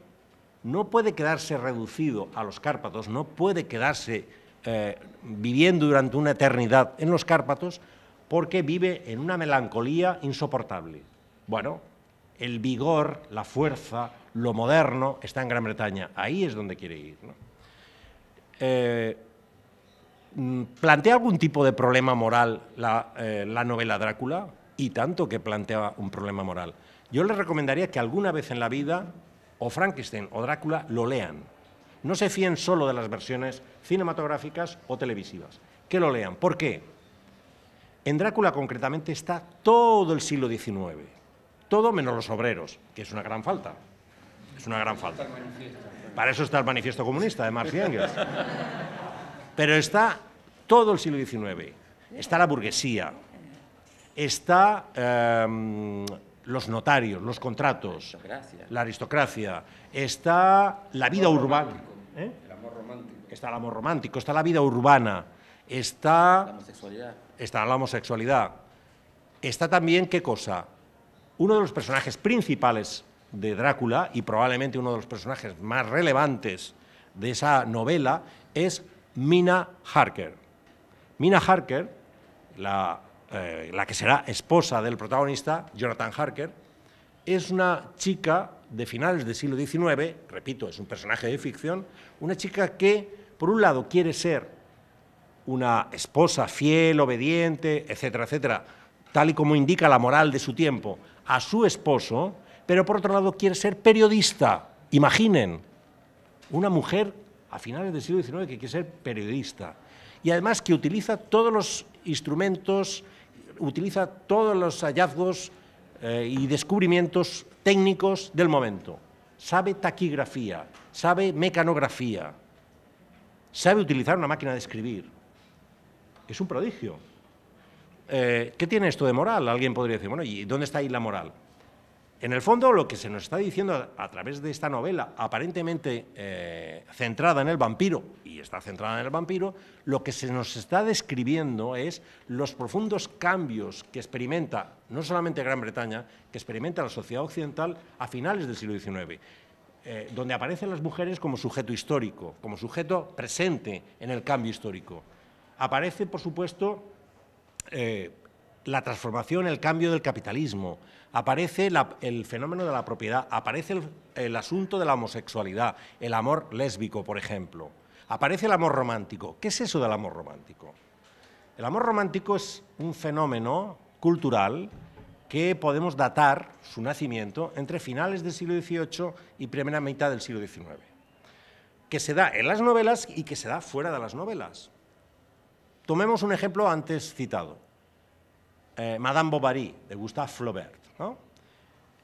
no puede quedarse reducido a los Cárpatos, no puede quedarse eh, viviendo durante una eternidad en los Cárpatos porque vive en una melancolía insoportable. Bueno, el vigor, la fuerza, lo moderno está en Gran Bretaña. Ahí es donde quiere ir. Eh, mm, ¿Plantea algún tipo de problema moral la, eh, la, novela Drácula? Y tanto que plantea un problema moral. Yo les recomendaría que alguna vez en la vida o Frankenstein o Drácula lo lean no se fíen solo de las versiones cinematográficas o televisivas, que lo lean. ¿Por qué? En Drácula concretamente está todo el siglo XIX, todo menos los obreros, que es una gran falta. Es una gran falta. Para eso está el manifiesto comunista de Marx y Engels. Pero está todo el siglo XIX. Está la burguesía, está em, los notarios, los contratos, la aristocracia, está la vida urbana. ¿Eh? El amor romántico. Está el amor romántico, está la vida urbana, está... La homosexualidad. Está la homosexualidad. Está también, ¿qué cosa? Uno de los personajes principales de Drácula, y probablemente uno de los personajes más relevantes de esa novela, es Mina Harker. Mina Harker, la, eh, la que será esposa del protagonista, Jonathan Harker, es una chica de finales del siglo XIX, repito, es un personaje de ficción, una chica que, por un lado, quiere ser una esposa fiel, obediente, etcétera, etcétera, tal y como indica la moral de su tiempo, a su esposo, pero por otro lado quiere ser periodista. Imaginen, una mujer a finales del siglo XIX que quiere ser periodista y además que utiliza todos los instrumentos, utiliza todos los hallazgos eh, y descubrimientos técnicos del momento. Sabe taquigrafía, sabe mecanografía, sabe utilizar una máquina de escribir. Es un prodigio. Eh, ¿Qué tiene esto de moral? Alguien podría decir, bueno, ¿y dónde está ahí la moral? En el fondo, lo que se nos está diciendo a, través de esta novela, aparentemente eh, centrada en el vampiro, y está centrada en el vampiro, lo que se nos está describiendo es los profundos cambios que experimenta no solamente Gran Bretaña, que experimenta la sociedad occidental a finales del siglo XIX. Eh, donde aparecen las mujeres como sujeto histórico, como sujeto presente en el cambio histórico. Aparece, por supuesto, eh, la transformación, el cambio del capitalismo, aparece el fenómeno de la propiedad, aparece el, asunto de la homosexualidad, el amor lésbico, por ejemplo, aparece el amor romántico. ¿Qué es eso del amor romántico? El amor romántico es un fenómeno cultural que podemos datar su nacimiento entre finales del siglo XVIII y primera mitad del siglo XIX, que se da en las novelas y que se da fuera de las novelas. Tomemos un ejemplo antes citado, eh, Madame Bovary, de Gustave Flaubert,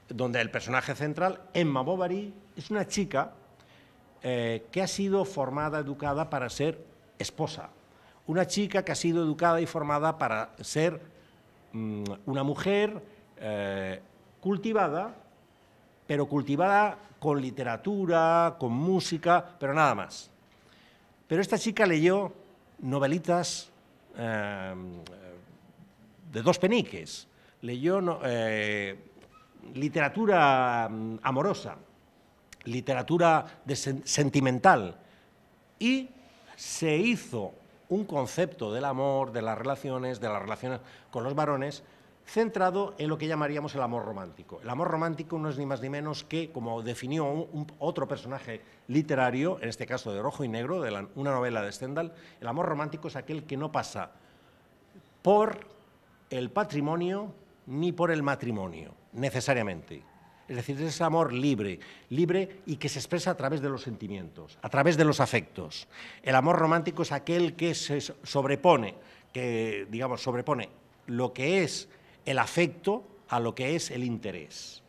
donde el personaje central, Emma Bovary, es una chica eh, que ha sido formada, educada para ser esposa, una chica que ha sido educada y formada para ser mm, una mujer eh, cultivada, pero cultivada con literatura, con música, pero nada más. Pero esta chica leyó novelitas eh, de dos peniques, leyó eh, literatura mm, amorosa, literatura sentimental, y se hizo un concepto del amor, de las relaciones, de las relaciones con los varones, centrado en lo que llamaríamos el amor romántico. El amor romántico no es ni más ni menos que, como definió un, otro personaje literario, en este caso de Rojo y Negro, de una novela de Stendhal, el amor romántico es aquel que no pasa por el patrimonio ni por el matrimonio, necesariamente. Es decir, es amor libre, libre y que se expresa a través de los sentimientos, a través de los afectos. El amor romántico es aquel que se sobrepone, que digamos sobrepone lo que es el afecto a lo que es el interés.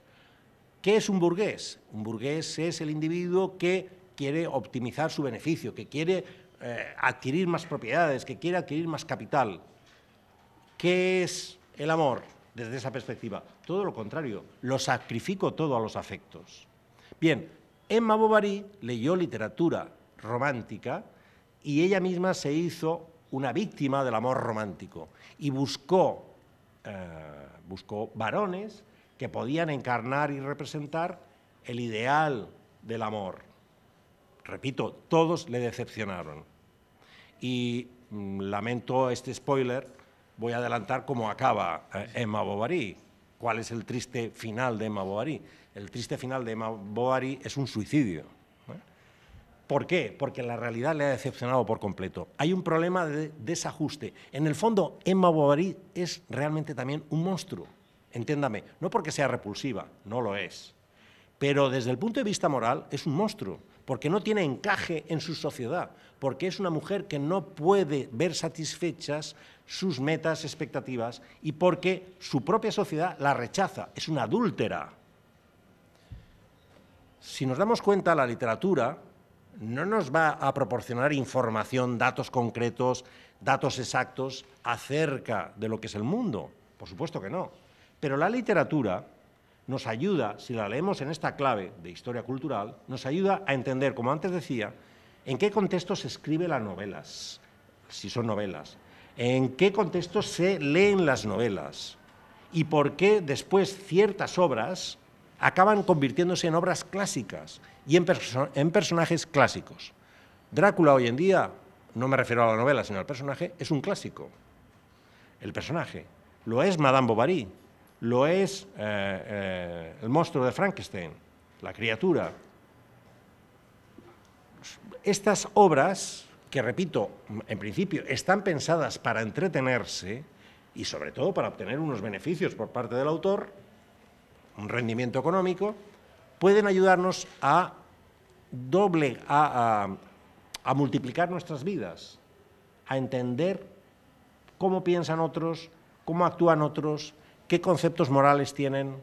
¿Qué es un burgués? Un burgués es el individuo que quiere optimizar su beneficio, que quiere eh, adquirir más propiedades, que quiere adquirir más capital. ¿Qué es el amor desde esa perspectiva? Todo lo contrario, lo sacrifico todo a los afectos. Bien, Emma Bovary leyó literatura romántica y ella misma se hizo una víctima del amor romántico y buscó eh, buscó varones que podían encarnar y representar el ideal del amor. Repito, todos le decepcionaron. Y mm, lamento este spoiler, voy a adelantar cómo acaba eh, Emma Bovary. ¿Cuál es el triste final de Emma Bovary? El triste final de Emma Bovary es un suicidio. ¿Por qué? Porque la realidad le ha decepcionado por completo. Hay un problema de desajuste. En el fondo, Emma Bovary es realmente también un monstruo. Entiéndame, no porque sea repulsiva, no lo es. Pero desde el punto de vista moral es un monstruo, porque no tiene encaje en su sociedad, porque es una mujer que no puede ver satisfechas sus metas, expectativas, y porque su propia sociedad la rechaza, es una adúltera. Si nos damos cuenta, la literatura no nos va a proporcionar información, datos concretos, datos exactos acerca de lo que es el mundo. Por supuesto que no. Pero la literatura nos ayuda, si la leemos en esta clave de historia cultural, nos ayuda a entender, como antes decía, en qué contexto se escriben las novelas, si son novelas, en qué contexto se leen las novelas y por qué después ciertas obras acaban convirtiéndose en obras clásicas y en, personajes clásicos. Drácula hoy en día, no me refiero a la novela, sino al personaje, es un clásico. El personaje. Lo es Madame Bovary, lo es eh, eh, el monstruo de Frankenstein, la criatura. Estas obras, que repito, en principio están pensadas para entretenerse y sobre todo para obtener unos beneficios por parte del autor, un rendimiento económico, pueden ayudarnos a doble, a, multiplicar nuestras vidas, a entender cómo piensan otros, cómo actúan otros, qué conceptos morales tienen.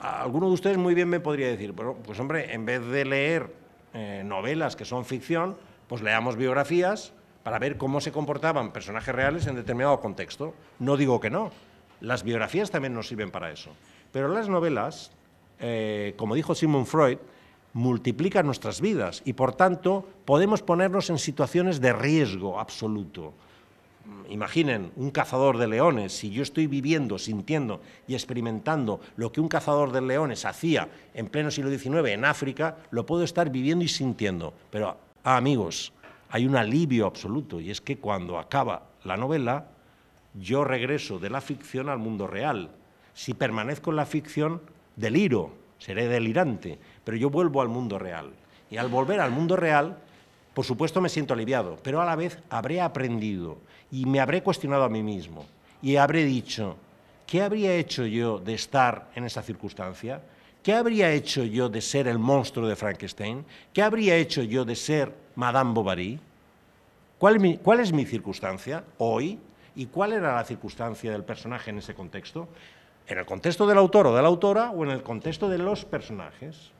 Alguno de ustedes muy bien me podría decir, bueno, pues hombre, en vez de leer eh, novelas que son ficción, pues leamos biografías para ver cómo se comportaban personajes reales en determinado contexto. No digo que no, las biografías también nos sirven para eso. Pero las novelas eh, como dijo Sigmund Freud, multiplica nuestras vidas y, por tanto, podemos ponernos en situaciones de riesgo absoluto. Imaginen un cazador de leones, si yo estoy viviendo, sintiendo y experimentando lo que un cazador de leones hacía en pleno siglo XIX en África, lo puedo estar viviendo y sintiendo. Pero, amigos, hay un alivio absoluto y es que cuando acaba la novela, yo regreso de la ficción al mundo real. Si permanezco en la ficción, deliro, seré delirante, pero yo vuelvo al mundo real. Y al volver al mundo real, por supuesto me siento aliviado, pero a la vez habré aprendido y me habré cuestionado a mí mismo y habré dicho, ¿qué habría hecho yo de estar en esa circunstancia? ¿Qué habría hecho yo de ser el monstruo de Frankenstein? ¿Qué habría hecho yo de ser Madame Bovary? ¿Cuál es mi, circunstancia hoy? ¿Y cuál era la circunstancia del personaje en ese contexto? ¿En el contexto del autor o de la autora o en el contexto de los personajes?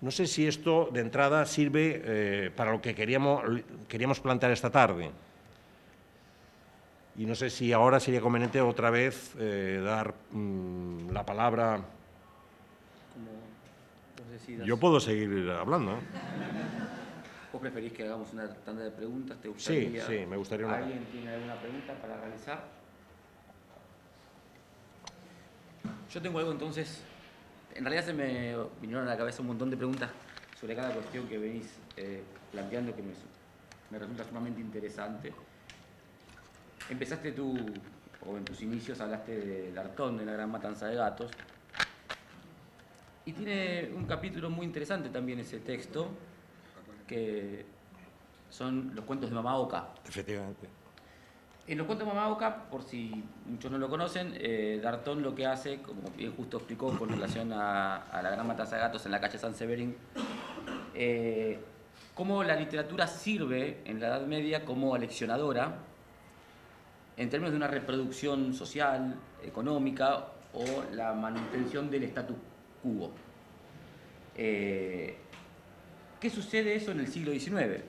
No sé si esto de entrada sirve eh, para lo que queríamos, queríamos plantear esta tarde. Y no sé si ahora sería conveniente otra vez eh, dar mm, la palabra. Yo puedo seguir hablando. ¿eh? ¿Vos preferís que hagamos una tanda de preguntas? ¿Te gustaría? Sí, sí, me gustaría una. ¿Alguien tiene alguna pregunta para realizar? Yo tengo algo entonces. En realidad se me vinieron a la cabeza un montón de preguntas sobre cada cuestión que venís eh, planteando que me, resulta sumamente interesante. Empezaste tú, o en tus inicios hablaste de Dartón, de la gran matanza de gatos. Y tiene un capítulo muy interesante también ese texto, que son los cuentos de Mamá Oca. Efectivamente. En los cuentos de Mamá Oca, por si muchos no lo conocen, eh, Dartón lo que hace, como bien justo explicó con relación a, la gran matanza de gatos en la calle San Severín, eh, cómo la literatura sirve en la Edad Media como aleccionadora en términos de una reproducción social, económica o la manutención del status quo. Eh, ¿Qué sucede eso en el siglo XIX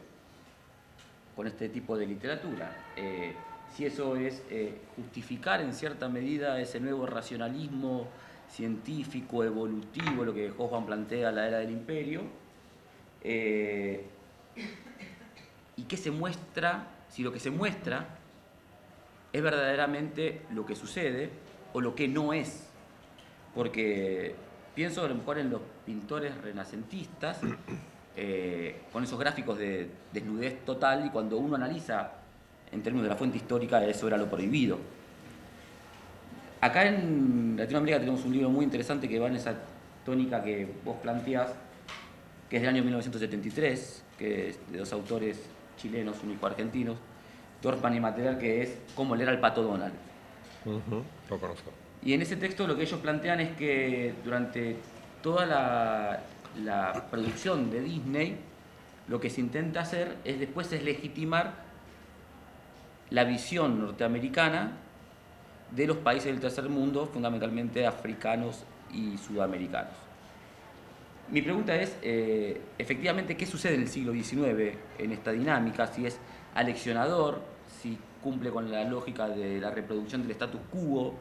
con este tipo de literatura? Eh, si eso es eh, justificar en cierta medida ese nuevo racionalismo científico, evolutivo, lo que Hoffman plantea la era del imperio, y qué se muestra, si lo que se muestra es verdaderamente lo que sucede o lo que no es. Porque pienso a lo mejor en los pintores renacentistas, eh, con esos gráficos de desnudez total, y cuando uno analiza en términos de la fuente histórica, eso era lo prohibido. Acá en Latinoamérica tenemos un libro muy interesante que va en esa tónica que vos planteás, que es del año 1973, que es de dos autores chilenos, único argentinos, Dorfman y Material, que es Cómo leer al pato Donald. Lo conozco. Y en ese texto lo que ellos plantean es que durante toda la, producción de Disney, lo que se intenta hacer es después es legitimar la visión norteamericana de los países del tercer mundo, fundamentalmente africanos y sudamericanos. Mi pregunta es, eh, efectivamente, ¿qué sucede en el siglo XIX en esta dinámica? Si es aleccionador, si cumple con la lógica de la reproducción del status quo,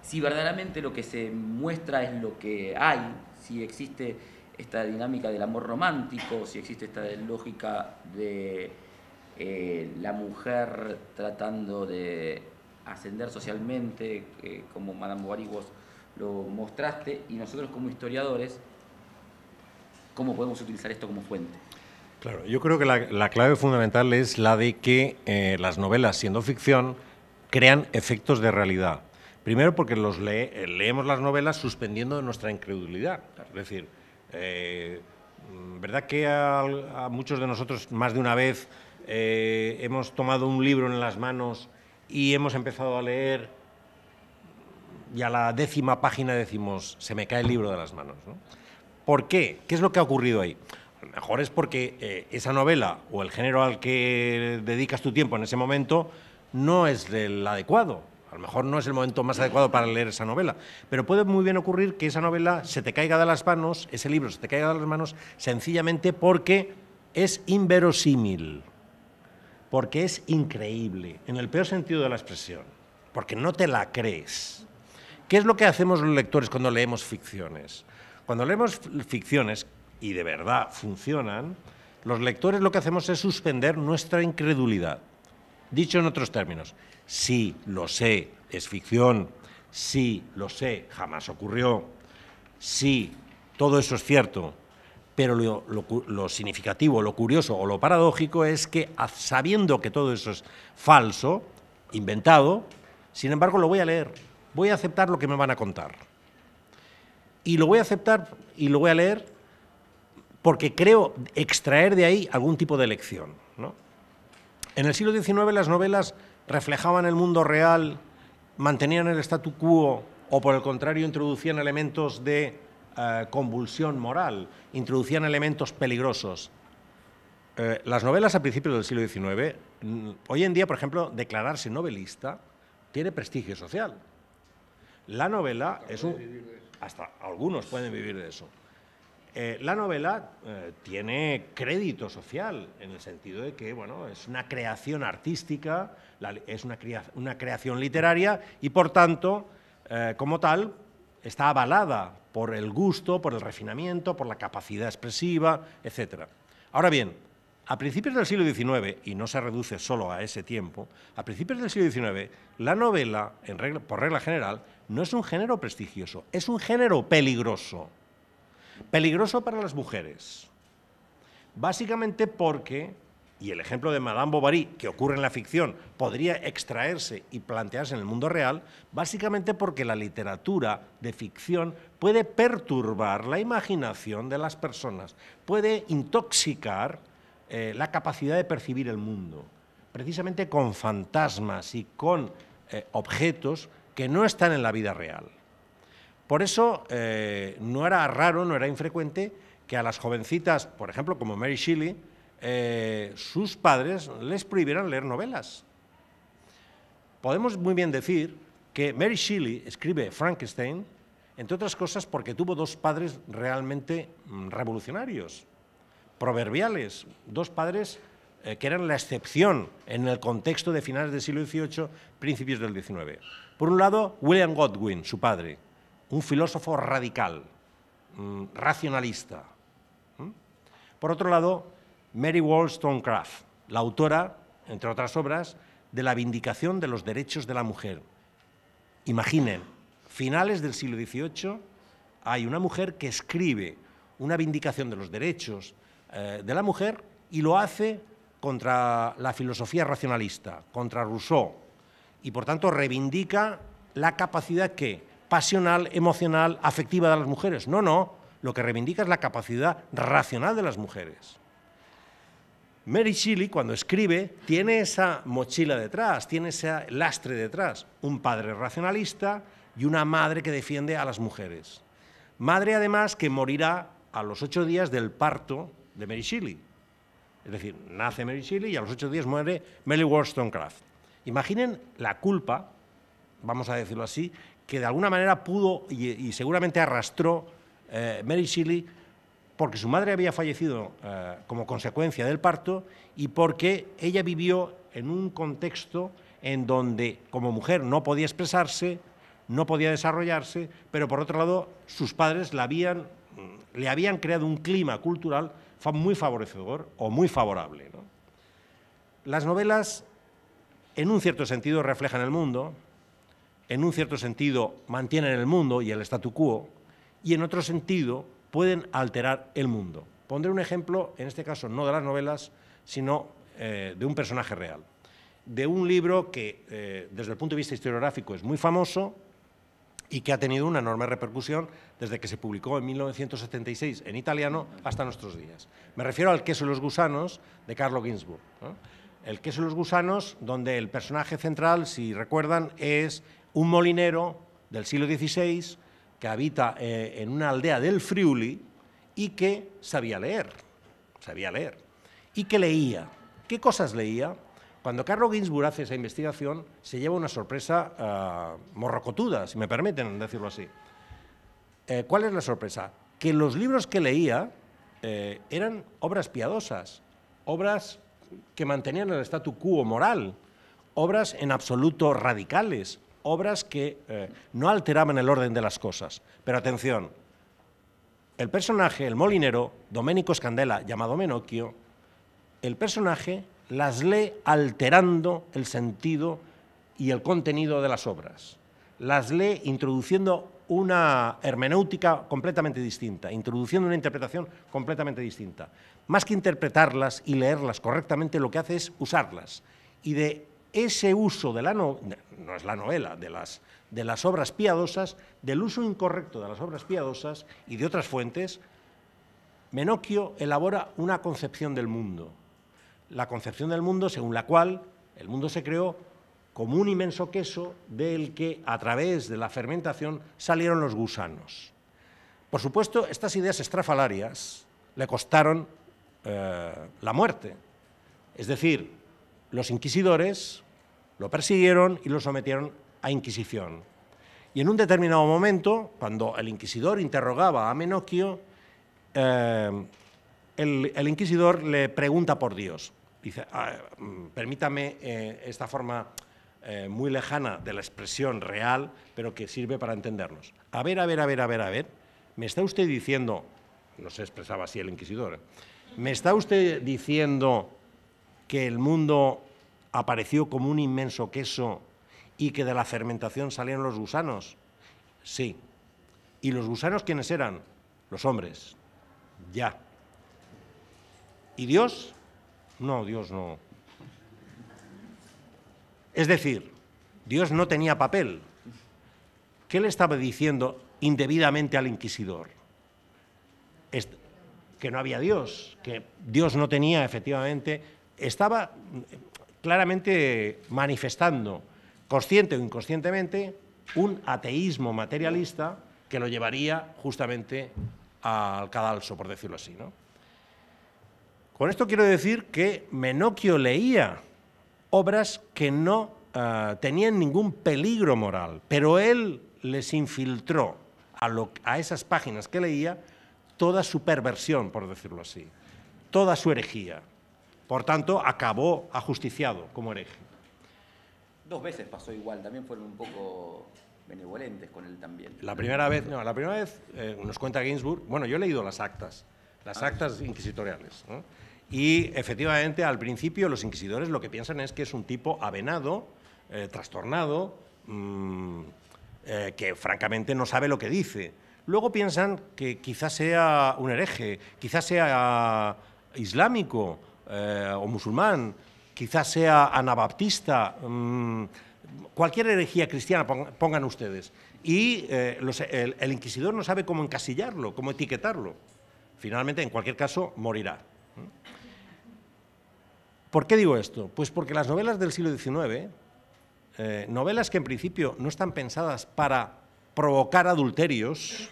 si verdaderamente lo que se muestra es lo que hay, si existe esta dinámica del amor romántico, si existe esta lógica de eh, la mujer tratando de ascender socialmente, eh, como Madame Bovary vos lo mostraste, y nosotros como historiadores, ¿cómo podemos utilizar esto como fuente? Claro, yo creo que la, clave fundamental es la de que eh, las novelas, siendo ficción, crean efectos de realidad. Primero porque los eh, leemos las novelas suspendiendo nuestra incredulidad. Es decir, eh, ¿verdad que a, muchos de nosotros más de una vez hemos tomado un libro en las manos y hemos empezado a leer y a la décima página decimos, se me cae el libro de las manos? ¿Por qué? ¿Qué es lo que ha ocurrido ahí? A lo mejor es porque eh, esa novela o el género al que dedicas tu tiempo en ese momento no es el adecuado. A lo mejor no es el momento más adecuado para leer esa novela, pero puede muy bien ocurrir que esa novela se te caiga de las manos, ese libro se te caiga de las manos sencillamente porque es inverosímil, porque es increíble, en el peor sentido de la expresión, porque no te la crees. ¿Qué es lo que hacemos los lectores cuando leemos ficciones? Cuando leemos ficciones, y de verdad funcionan, los lectores lo que hacemos es suspender nuestra incredulidad. Dicho en otros términos, sí, lo sé, es ficción, sí, lo sé, jamás ocurrió, sí, todo eso es cierto, pero lo, significativo, lo curioso o lo paradójico es que sabiendo que todo eso es falso, inventado, sin embargo lo voy a leer, voy a aceptar lo que me van a contar. Y lo voy a aceptar y lo voy a leer porque creo extraer de ahí algún tipo de lección. En el siglo XIX las novelas reflejaban el mundo real, mantenían el statu quo o por el contrario introducían elementos de eh, convulsión moral, introducían elementos peligrosos. Eh, las novelas a principios del siglo XIX, mm, hoy en día, por ejemplo, declararse novelista tiene prestigio social. La novela es un... Hasta algunos pueden vivir de eso. Eh, la novela eh, tiene crédito social, en el sentido de que bueno, es una creación artística, es una, una, creación literaria y, por tanto, eh, como tal, está avalada por el gusto, por el refinamiento, por la capacidad expresiva, etc. Ahora bien, a principios del siglo XIX, y no se reduce solo a ese tiempo, a principios del siglo XIX, la novela, por regla general, no es un género prestigioso, es un género peligroso. Peligroso para las mujeres. Básicamente porque, y el ejemplo de Madame Bovary, que ocurre en la ficción, podría extraerse y plantearse en el mundo real, básicamente porque la literatura de ficción puede perturbar la imaginación de las personas, puede intoxicar eh, la capacidad de percibir el mundo, precisamente con fantasmas y con eh, objetos que no están en la vida real. Por eso eh, no era raro, no era infrecuente que a las jovencitas, por ejemplo, como Mary Shelley, eh, sus padres les prohibieran leer novelas. Podemos muy bien decir que Mary Shelley escribe Frankenstein, entre otras cosas porque tuvo dos padres realmente mm, revolucionarios, proverbiales, dos padres eh, que eran la excepción en el contexto de finales del siglo XVIII, principios del XIX. Por un lado, William Godwin, su padre, un filósofo radical, mm, racionalista. Por otro lado, Mary Wollstonecraft, la autora, entre otras obras, de la vindicación de los derechos de la mujer. Imaginen, finales del siglo XVIII, hay una mujer que escribe una vindicación de los derechos eh, de la mujer y lo hace contra la filosofía racionalista, contra Rousseau, y por tanto reivindica la capacidad que pasional, emocional, afectiva de las mujeres. No, no, lo que reivindica es la capacidad racional de las mujeres. Mary Shelley, cuando escribe, tiene esa mochila detrás, tiene ese lastre detrás, un padre racionalista y una madre que defiende a las mujeres. Madre, además, que morirá a los ocho días del parto de Mary Shelley. Es decir, nace Mary Shelley y a los ocho días muere Mary Wollstonecraft. Imaginen la culpa, vamos a decirlo así, que de alguna manera pudo y, seguramente arrastró eh, Mary Shelley porque su madre había fallecido eh, como consecuencia del parto y porque ella vivió en un contexto en donde como mujer no podía expresarse, no podía desarrollarse, pero por otro lado sus padres mm, le habían creado un clima cultural muy favorecedor o muy favorable. Las novelas, en un cierto sentido, reflejan el mundo, en un cierto sentido mantienen el mundo y el statu quo, y en otro sentido pueden alterar el mundo. Pondré un ejemplo, en este caso no de las novelas, sino eh, de un personaje real. De un libro que, eh, desde el punto de vista historiográfico, es muy famoso y que ha tenido una enorme repercusión desde que se publicó en 1976 en italiano hasta nuestros días. Me refiero al Queso y los gusanos de Carlo Ginzburg. El Queso y los gusanos, donde el personaje central, si recuerdan, es un molinero del siglo XVI que habita eh, en una aldea del Friuli y que sabía leer, sabía leer, y que leía. ¿Qué cosas leía? Cuando Carlo Ginzburg hace esa investigación, se lleva una sorpresa uh, morrocotuda, si me permiten decirlo así. Eh, ¿Cuál es la sorpresa? Que los libros que leía eran obras piadosas, obras que mantenían el statu quo moral, obras en absoluto radicales, obras que eh, no alteraban el orden de las cosas. Pero atención, el personaje, el molinero, Domenico Scandella, llamado Menocchio, el personaje las lee alterando el sentido y el contenido de las obras. Las lee introduciendo una hermenéutica completamente distinta, introduciendo una interpretación completamente distinta. Más que interpretarlas y leerlas correctamente, lo que hace es usarlas. Y de ese uso de la no, no es la novela, de las, de las obras piadosas, del uso incorrecto de las obras piadosas y de otras fuentes, Menocchio elabora una concepción del mundo. La concepción del mundo según la cual el mundo se creó como un inmenso queso del que a través de la fermentación salieron los gusanos. Por supuesto, estas ideas estrafalarias le costaron eh, la muerte. Es decir, los inquisidores lo persiguieron y lo sometieron a inquisición. Y en un determinado momento, cuando el inquisidor interrogaba a Menocchio, eh, el, inquisidor le pregunta por Dios. Dice, ah, mm, permítame eh, esta forma eh, muy lejana de la expresión real, pero que sirve para entendernos. A ver, a ver, a ver, a ver, a ver, me está usted diciendo, no se expresaba así el inquisidor, me está usted diciendo que el mundo apareció como un inmenso queso y que de la fermentación salieron los gusanos. Sí. ¿Y los gusanos quiénes eran? Los hombres. Ya. ¿Y Dios? No, Dios no. Es decir, Dios no tenía papel. ¿Qué le estaba diciendo indebidamente al inquisidor? que no había Dios, que Dios no tenía efectivamente, estaba claramente manifestando, consciente o inconscientemente, un ateísmo materialista que lo llevaría justamente al cadalso, por decirlo así. Con esto quiero decir que Menocchio leía obras que no eh, tenían ningún peligro moral, pero él les infiltró a, a esas páginas que leía toda su perversión, por decirlo así, toda su herejía. Por tanto, acabó ajusticiado como hereje. Dos veces pasó igual, también fueron un poco benevolentes con él también. La primera vez, no, la primera vez eh, nos cuenta Ginsburg, bueno, yo he leído las actas, las ah. actas inquisitoriales, ¿no? Y efectivamente, al principio, los inquisidores lo que piensan es que es un tipo avenado, eh, trastornado, mm, eh, que francamente no sabe lo que dice. Luego piensan que quizás sea un hereje, quizás sea islámico eh, o musulmán, quizás sea anabaptista, mm, cualquier herejía cristiana pongan ustedes. Y el inquisidor no sabe cómo encasillarlo, cómo etiquetarlo. Finalmente, en cualquier caso, morirá. ¿Por qué digo esto? Pues porque las novelas del siglo XIX, eh, novelas que en principio no están pensadas para provocar adulterios,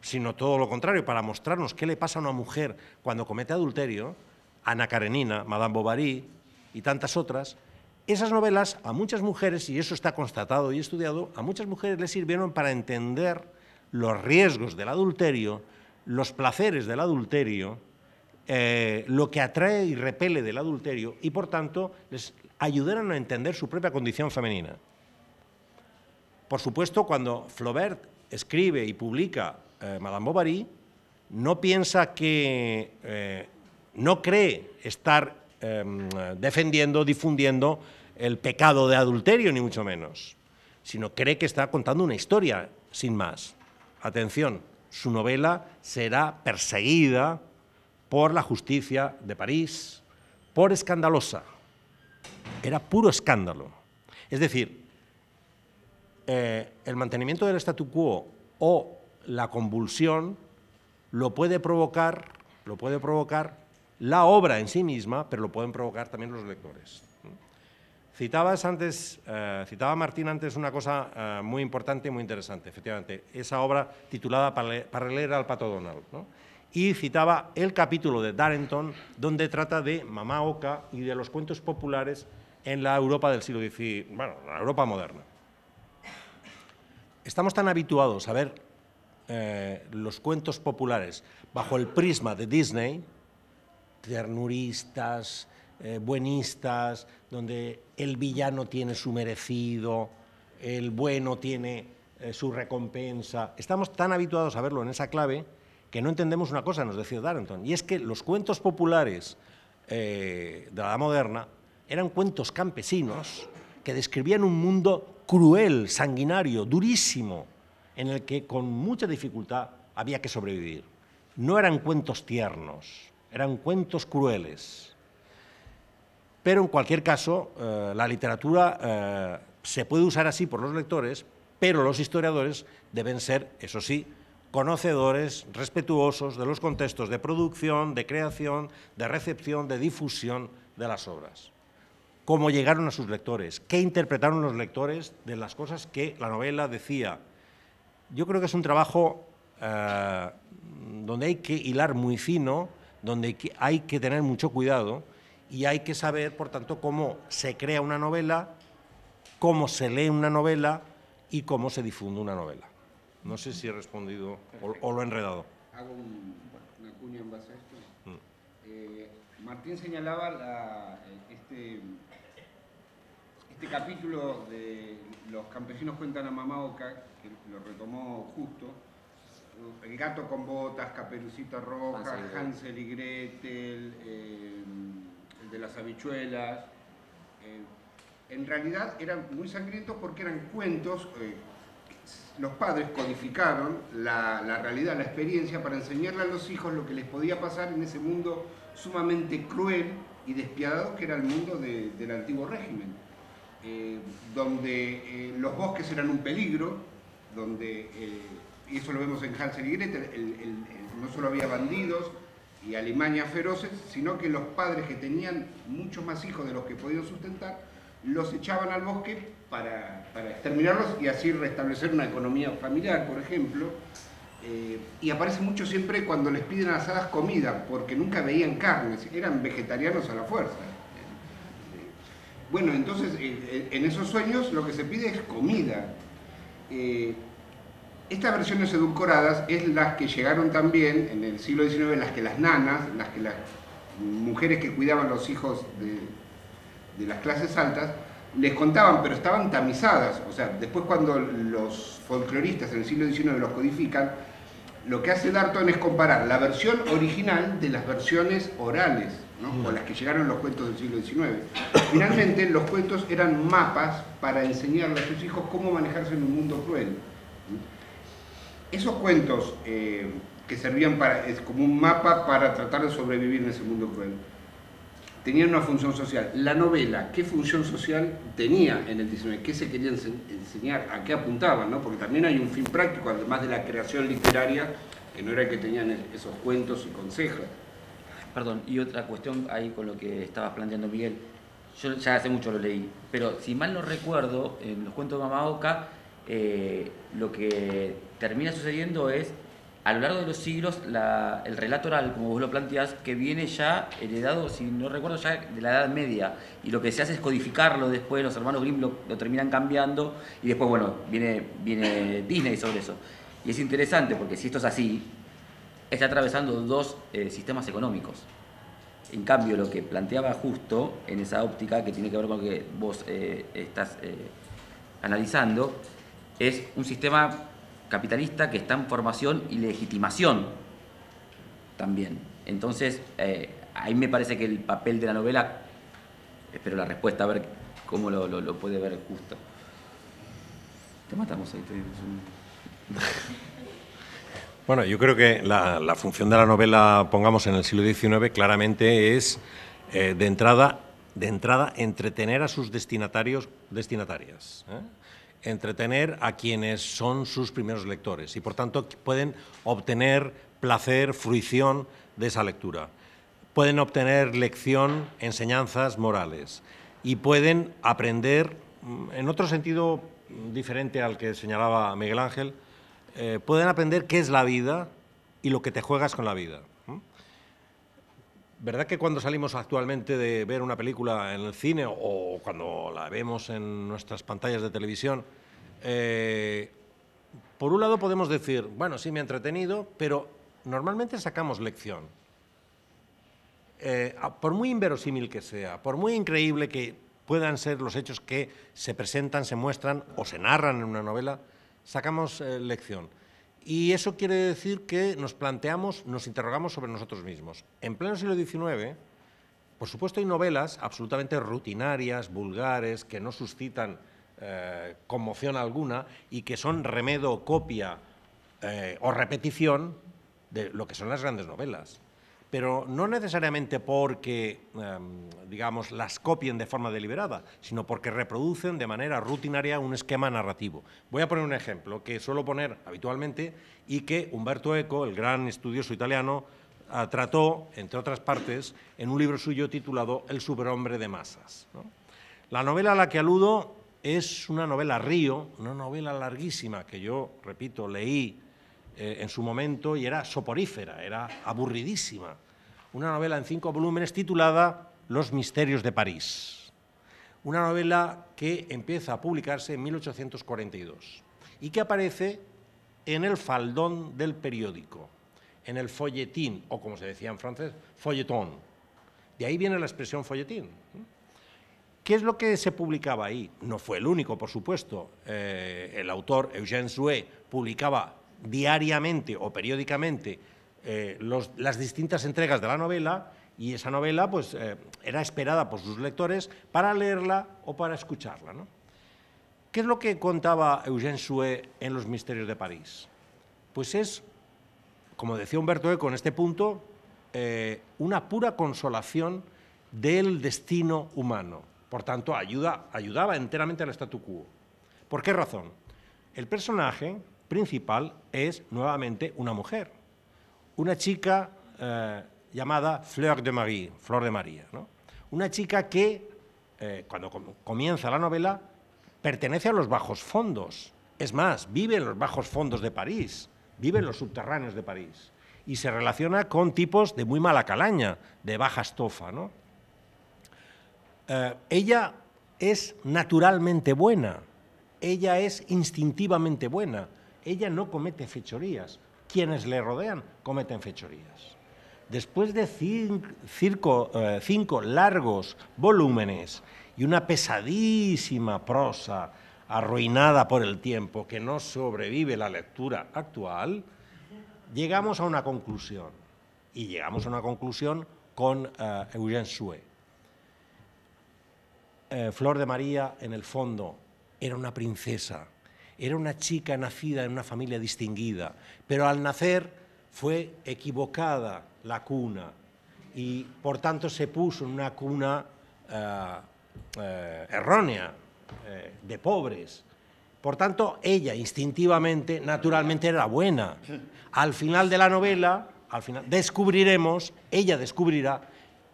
sino todo lo contrario, para mostrarnos qué le pasa a una mujer cuando comete adulterio, Ana Karenina, Madame Bovary y tantas otras, esas novelas a muchas mujeres, y eso está constatado y estudiado, a muchas mujeres les sirvieron para entender los riesgos del adulterio, los placeres del adulterio, eh, lo que atrae y repele del adulterio y por tanto les ayudaron a entender su propia condición femenina. Por supuesto, cuando Flaubert escribe y publica eh, Madame Bovary, no piensa que, eh, no cree estar em, defendiendo, difundiendo el pecado de adulterio, ni mucho menos, sino cree que está contando una historia, sin más. Atención, su novela será perseguida por la justicia de París, por escandalosa. Era puro escándalo. Es decir, eh, el mantenimiento del statu quo o la convulsión lo puede provocar, lo puede provocar la obra en sí misma, pero lo pueden provocar también los lectores. Citabas antes, eh, citaba Martín antes una cosa eh, muy importante y muy interesante, efectivamente, esa obra titulada Para leer, al Pato Donald. ¿no? y citaba el capítulo de Darrington donde trata de Mamá Oca y de los cuentos populares en la Europa del siglo XIX, bueno, la Europa moderna. Estamos tan habituados a ver eh, los cuentos populares bajo el prisma de Disney, ternuristas, eh, buenistas, donde el villano tiene su merecido, el bueno tiene eh, su recompensa. Estamos tan habituados a verlo en esa clave que no entendemos una cosa, nos decía Darrington, y es que los cuentos populares eh, de la edad moderna eran cuentos campesinos que describían un mundo cruel, sanguinario, durísimo, en el que con mucha dificultad había que sobrevivir. No eran cuentos tiernos, eran cuentos crueles. Pero en cualquier caso, eh, la literatura eh, se puede usar así por los lectores, pero los historiadores deben ser, eso sí, conocedores, respetuosos de los contextos de producción, de creación, de recepción, de difusión de las obras. Cómo llegaron a sus lectores, qué interpretaron los lectores de las cosas que la novela decía. Yo creo que es un trabajo eh, donde hay que hilar muy fino, donde hay que tener mucho cuidado y hay que saber, por tanto, cómo se crea una novela, cómo se lee una novela y cómo se difunde una novela. No sé si he respondido o, lo he enredado. Hago una cuña en base a esto. Mm. Eh, Martín señalaba este, este capítulo de Los campesinos cuentan a Mamaoka, que lo retomó justo, el gato con botas, caperucita roja, Hansel y Gretel, eh, el de las habichuelas. Eh, en realidad eran muy sangrientos porque eran cuentos los padres codificaron la, realidad, la experiencia para enseñarle a los hijos lo que les podía pasar en ese mundo sumamente cruel y despiadado que era el mundo del antiguo régimen, eh, donde eh, los bosques eran un peligro, donde, eh, y eso lo vemos en Hansel y Gretel, no solo había bandidos y alimañas feroces, sino que los padres que tenían muchos más hijos de los que podían sustentar, los echaban al bosque para, exterminarlos y así restablecer una economía familiar, por ejemplo. Eh, y aparece mucho siempre cuando les piden a las hadas comida, porque nunca veían carnes, eran vegetarianos a la fuerza. Bueno, entonces eh, en esos sueños lo que se pide es comida. Eh, estas versiones edulcoradas es las que llegaron también en el siglo XIX, las que las nanas, las que las mujeres que cuidaban los hijos de, de las clases altas, les contaban, pero estaban tamizadas. O sea, después cuando los folcloristas en el siglo XIX los codifican, lo que hace Darton es comparar la versión original de las versiones orales, ¿no? o las que llegaron los cuentos del siglo XIX. Finalmente, los cuentos eran mapas para enseñarle a sus hijos cómo manejarse en un mundo cruel. Esos cuentos eh, que servían para, es como un mapa para tratar de sobrevivir en ese mundo cruel tenían una función social. La novela, ¿qué función social tenía en el 19? ¿Qué se quería enseñar? ¿A qué apuntaban? ¿no? Porque también hay un fin práctico, además de la creación literaria, que no era que tenían esos cuentos y consejos. Perdón, y otra cuestión ahí con lo que estaba planteando Miguel. Yo ya hace mucho lo leí, pero si mal no recuerdo, en los cuentos de Mamaoka, eh, lo que termina sucediendo es a lo largo de los siglos el relato oral, como vos lo planteás, que viene ya heredado, si no recuerdo, ya de la Edad Media, y lo que se hace es codificarlo después, los hermanos Grimm lo, terminan cambiando, y después, bueno, viene, viene Disney sobre eso. Y es interesante porque si esto es así, está atravesando dos eh, sistemas económicos. En cambio, lo que planteaba justo en esa óptica, que tiene que ver con lo que vos eh, estás analizando, es un sistema capitalista que está en formación y legitimación también. Entonces, eh, ahí me parece que el papel de la novela, espero la respuesta, a ver cómo lo, puede ver justo. Te matamos ahí. bueno, yo creo que la, función de la novela, pongamos en el siglo XIX, claramente es, eh, de, entrada, de entrada, entretener a sus destinatarios, destinatarias. ¿eh? Entretener a quienes son sus primeros lectores y por tanto pueden obtener placer, fruición de esa lectura. Pueden obtener lección, enseñanzas morales y pueden aprender, mm, en otro sentido diferente al que señalaba Miguel Ángel, eh, pueden aprender qué es la vida y lo que te juegas con la vida. ¿Verdad que cuando salimos actualmente de ver una película en el cine o cuando la vemos en nuestras pantallas de televisión, eh, por un lado podemos decir, bueno, sí me ha entretenido, pero normalmente sacamos lección. Eh, por muy inverosímil que sea, por muy increíble que puedan ser los hechos que se presentan, se muestran o se narran en una novela, sacamos eh, lección. Y eso quiere decir que nos planteamos, nos interrogamos sobre nosotros mismos. En pleno siglo XIX, por supuesto hay novelas absolutamente rutinarias, vulgares, que no suscitan eh, conmoción alguna y que son remedo, copia eh, o repetición de lo que son las grandes novelas pero no necesariamente porque, em, digamos, las copien de forma deliberada, sino porque reproducen de manera rutinaria un esquema narrativo. Voy a poner un ejemplo que suelo poner habitualmente y que Umberto Eco, el gran estudioso italiano, ah, trató, entre otras partes, en un libro suyo titulado El superhombre de masas. La novela a la que aludo es una novela río, una novela larguísima que yo, repito, leí eh, en su momento y era soporífera, era aburridísima una novela en cinco volúmenes titulada Los misterios de París. Una novela que empieza a publicarse en 1842 y que aparece en el faldón del periódico, en el folletín, o como se decía en francés, folletón. De ahí viene la expresión folletín. ¿Qué es lo que se publicaba ahí? No fue el único, por supuesto. Eh, el autor Eugène Sue publicaba diariamente o periódicamente eh, las distintas entregas de la novela y esa novela pues, eh, era esperada por sus lectores para leerla o para escucharla. ¿Qué es lo que contaba Eugène Sue en Los Misterios de París? Pues es, como decía Humberto Eco en este punto, eh, una pura consolación del destino humano. Por tanto, ayuda, ayudaba enteramente al statu quo. ¿Por qué razón? El personaje principal es nuevamente una mujer una chica eh, llamada Fleur de Marie, Flor de María. Una chica que, eh, cuando comienza la novela, pertenece a los bajos fondos. Es más, vive en los bajos fondos de París, vive en los subterráneos de París. Y se relaciona con tipos de muy mala calaña, de baja estofa. Eh, ella es naturalmente buena, ella es instintivamente buena, ella no comete fechorías, quienes le rodean cometen fechorías. Después de eh, cinco, largos volúmenes y una pesadísima prosa arruinada por el tiempo que no sobrevive la lectura actual, llegamos a una conclusión. Y llegamos a una conclusión con uh, Eugène Sue. Eh, Flor de María, en el fondo, era una princesa era una chica nacida en una familia distinguida, pero al nacer fue equivocada la cuna y por tanto se puso en una cuna eh, eh, errónea, eh, de pobres. Por tanto, ella instintivamente, naturalmente era buena. Al final de la novela, al final, descubriremos, ella descubrirá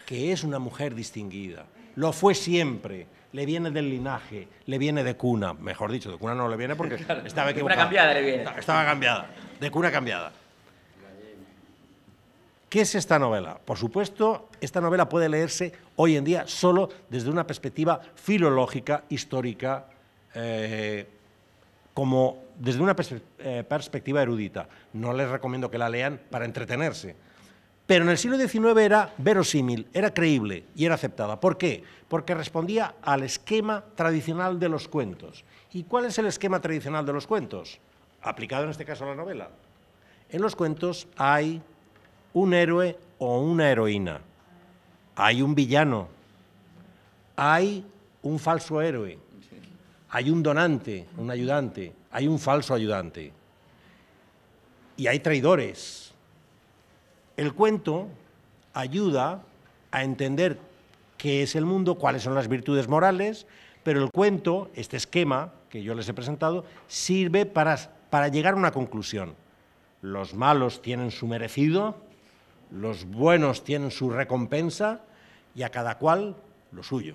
que es una mujer distinguida. Lo fue siempre le viene del linaje, le viene de cuna, mejor dicho, de cuna no le viene porque estaba equivocada. De cuna cambiada le viene. Estaba cambiada, de cuna cambiada. ¿Qué es esta novela? Por supuesto, esta novela puede leerse hoy en día solo desde una perspectiva filológica, histórica, eh, como desde una eh, perspectiva erudita. No les recomiendo que la lean para entretenerse pero en el siglo XIX era verosímil, era creíble y era aceptada. ¿Por qué? Porque respondía al esquema tradicional de los cuentos. ¿Y cuál es el esquema tradicional de los cuentos? Aplicado en este caso a la novela. En los cuentos hay un héroe o una heroína, hay un villano, hay un falso héroe, hay un donante, un ayudante, hay un falso ayudante y hay traidores el cuento ayuda a entender qué es el mundo, cuáles son las virtudes morales, pero el cuento, este esquema que yo les he presentado, sirve para, para llegar a una conclusión. Los malos tienen su merecido, los buenos tienen su recompensa y a cada cual lo suyo.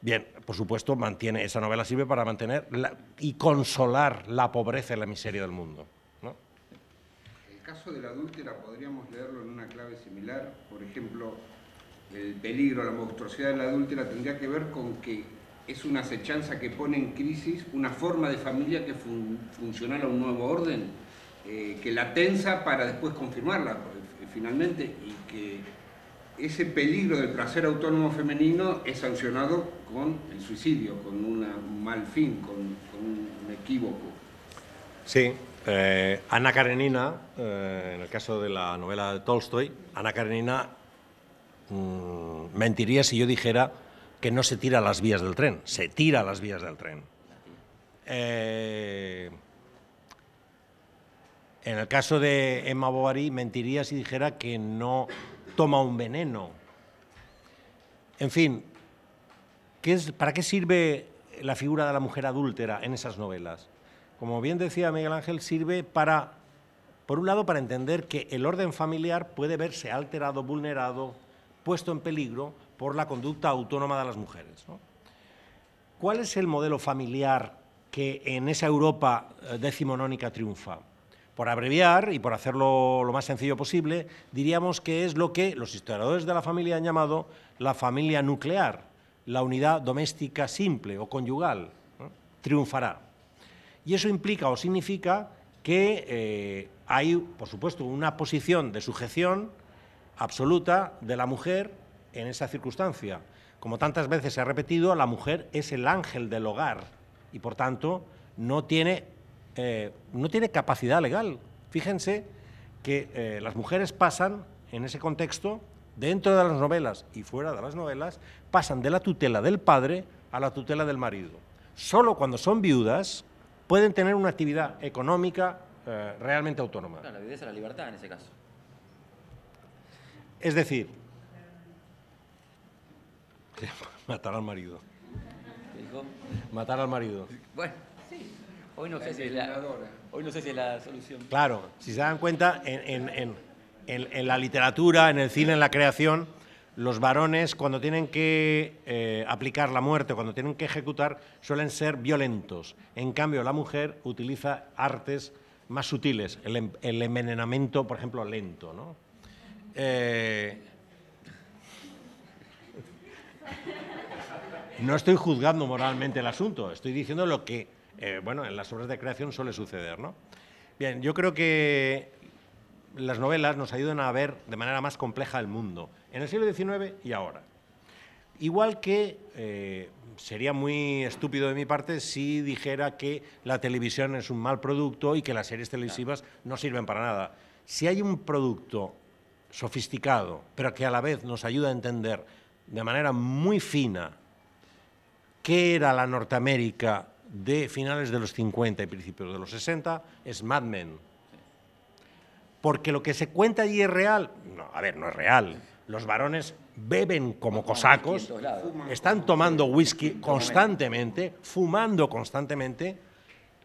Bien, por supuesto, mantiene, esa novela sirve para mantener y consolar la pobreza y la miseria del mundo caso de la adúltera podríamos leerlo en una clave similar. Por ejemplo, el peligro, la monstruosidad de la adúltera tendría que ver con que es una acechanza que pone en crisis una forma de familia que fun funcionara un nuevo orden, eh, que la tensa para después confirmarla eh, finalmente y que ese peligro del placer autónomo femenino es sancionado con el suicidio, con un mal fin, con, un equívoco. Sí, eh, Ana Karenina, eh, en el caso de la novela de Tolstoy, Ana Karenina mm, mentiría si yo dijera que no se tira las vías del tren, se tira las vías del tren. Eh, en el caso de Emma Bovary, mentiría si dijera que no toma un veneno. En fin, ¿para qué sirve la figura de la mujer adúltera en esas novelas? Como bien decía Miguel Ángel, sirve para, por un lado, para entender que el orden familiar puede verse alterado, vulnerado, puesto en peligro por la conducta autónoma de las mujeres. ¿Cuál es el modelo familiar que en esa Europa eh, decimonónica triunfa? Por abreviar y por hacerlo lo más sencillo posible, diríamos que es lo que los historiadores de la familia han llamado la familia nuclear, la unidad doméstica simple o conyugal. Triunfará. Y eso implica o significa que eh, hay, por supuesto, una posición de sujeción absoluta de la mujer en esa circunstancia. Como tantas veces se ha repetido, la mujer es el ángel del hogar y, por tanto, no tiene eh, no tiene capacidad legal. Fíjense que eh, las mujeres pasan, en ese contexto, dentro de las novelas y fuera de las novelas, pasan de la tutela del padre a la tutela del marido. Solo cuando son viudas pueden tener una actividad económica eh, realmente autónoma. la viudez es la libertad en ese caso. Es decir, matar al marido. Matar al marido. Bueno. Hoy no, sé si es la, hoy no sé si es la solución. Claro, si se dan cuenta, en, la literatura, en el cine, en la creación, los varones cuando tienen que eh, aplicar la muerte, cuando tienen que ejecutar, suelen ser violentos. En cambio, la mujer utiliza artes más sutiles, el, em, envenenamiento, por ejemplo, lento. ¿no? Eh, no estoy juzgando moralmente el asunto, estoy diciendo lo que eh, bueno, en las obras de creación suele suceder, ¿no? Bien, yo creo que las novelas nos ayudan a ver de manera más compleja el mundo, en el siglo XIX y ahora. Igual que eh, sería muy estúpido de mi parte si dijera que la televisión es un mal producto y que las series televisivas no sirven para nada. Si hay un producto sofisticado, pero que a la vez nos ayuda a entender de manera muy fina qué era la Norteamérica de finales de los 50 y principios de los 60 es Mad Men. Porque lo que se cuenta allí es real. No, a ver, no es real. Los varones beben como cosacos, están tomando whisky constantemente, fumando constantemente,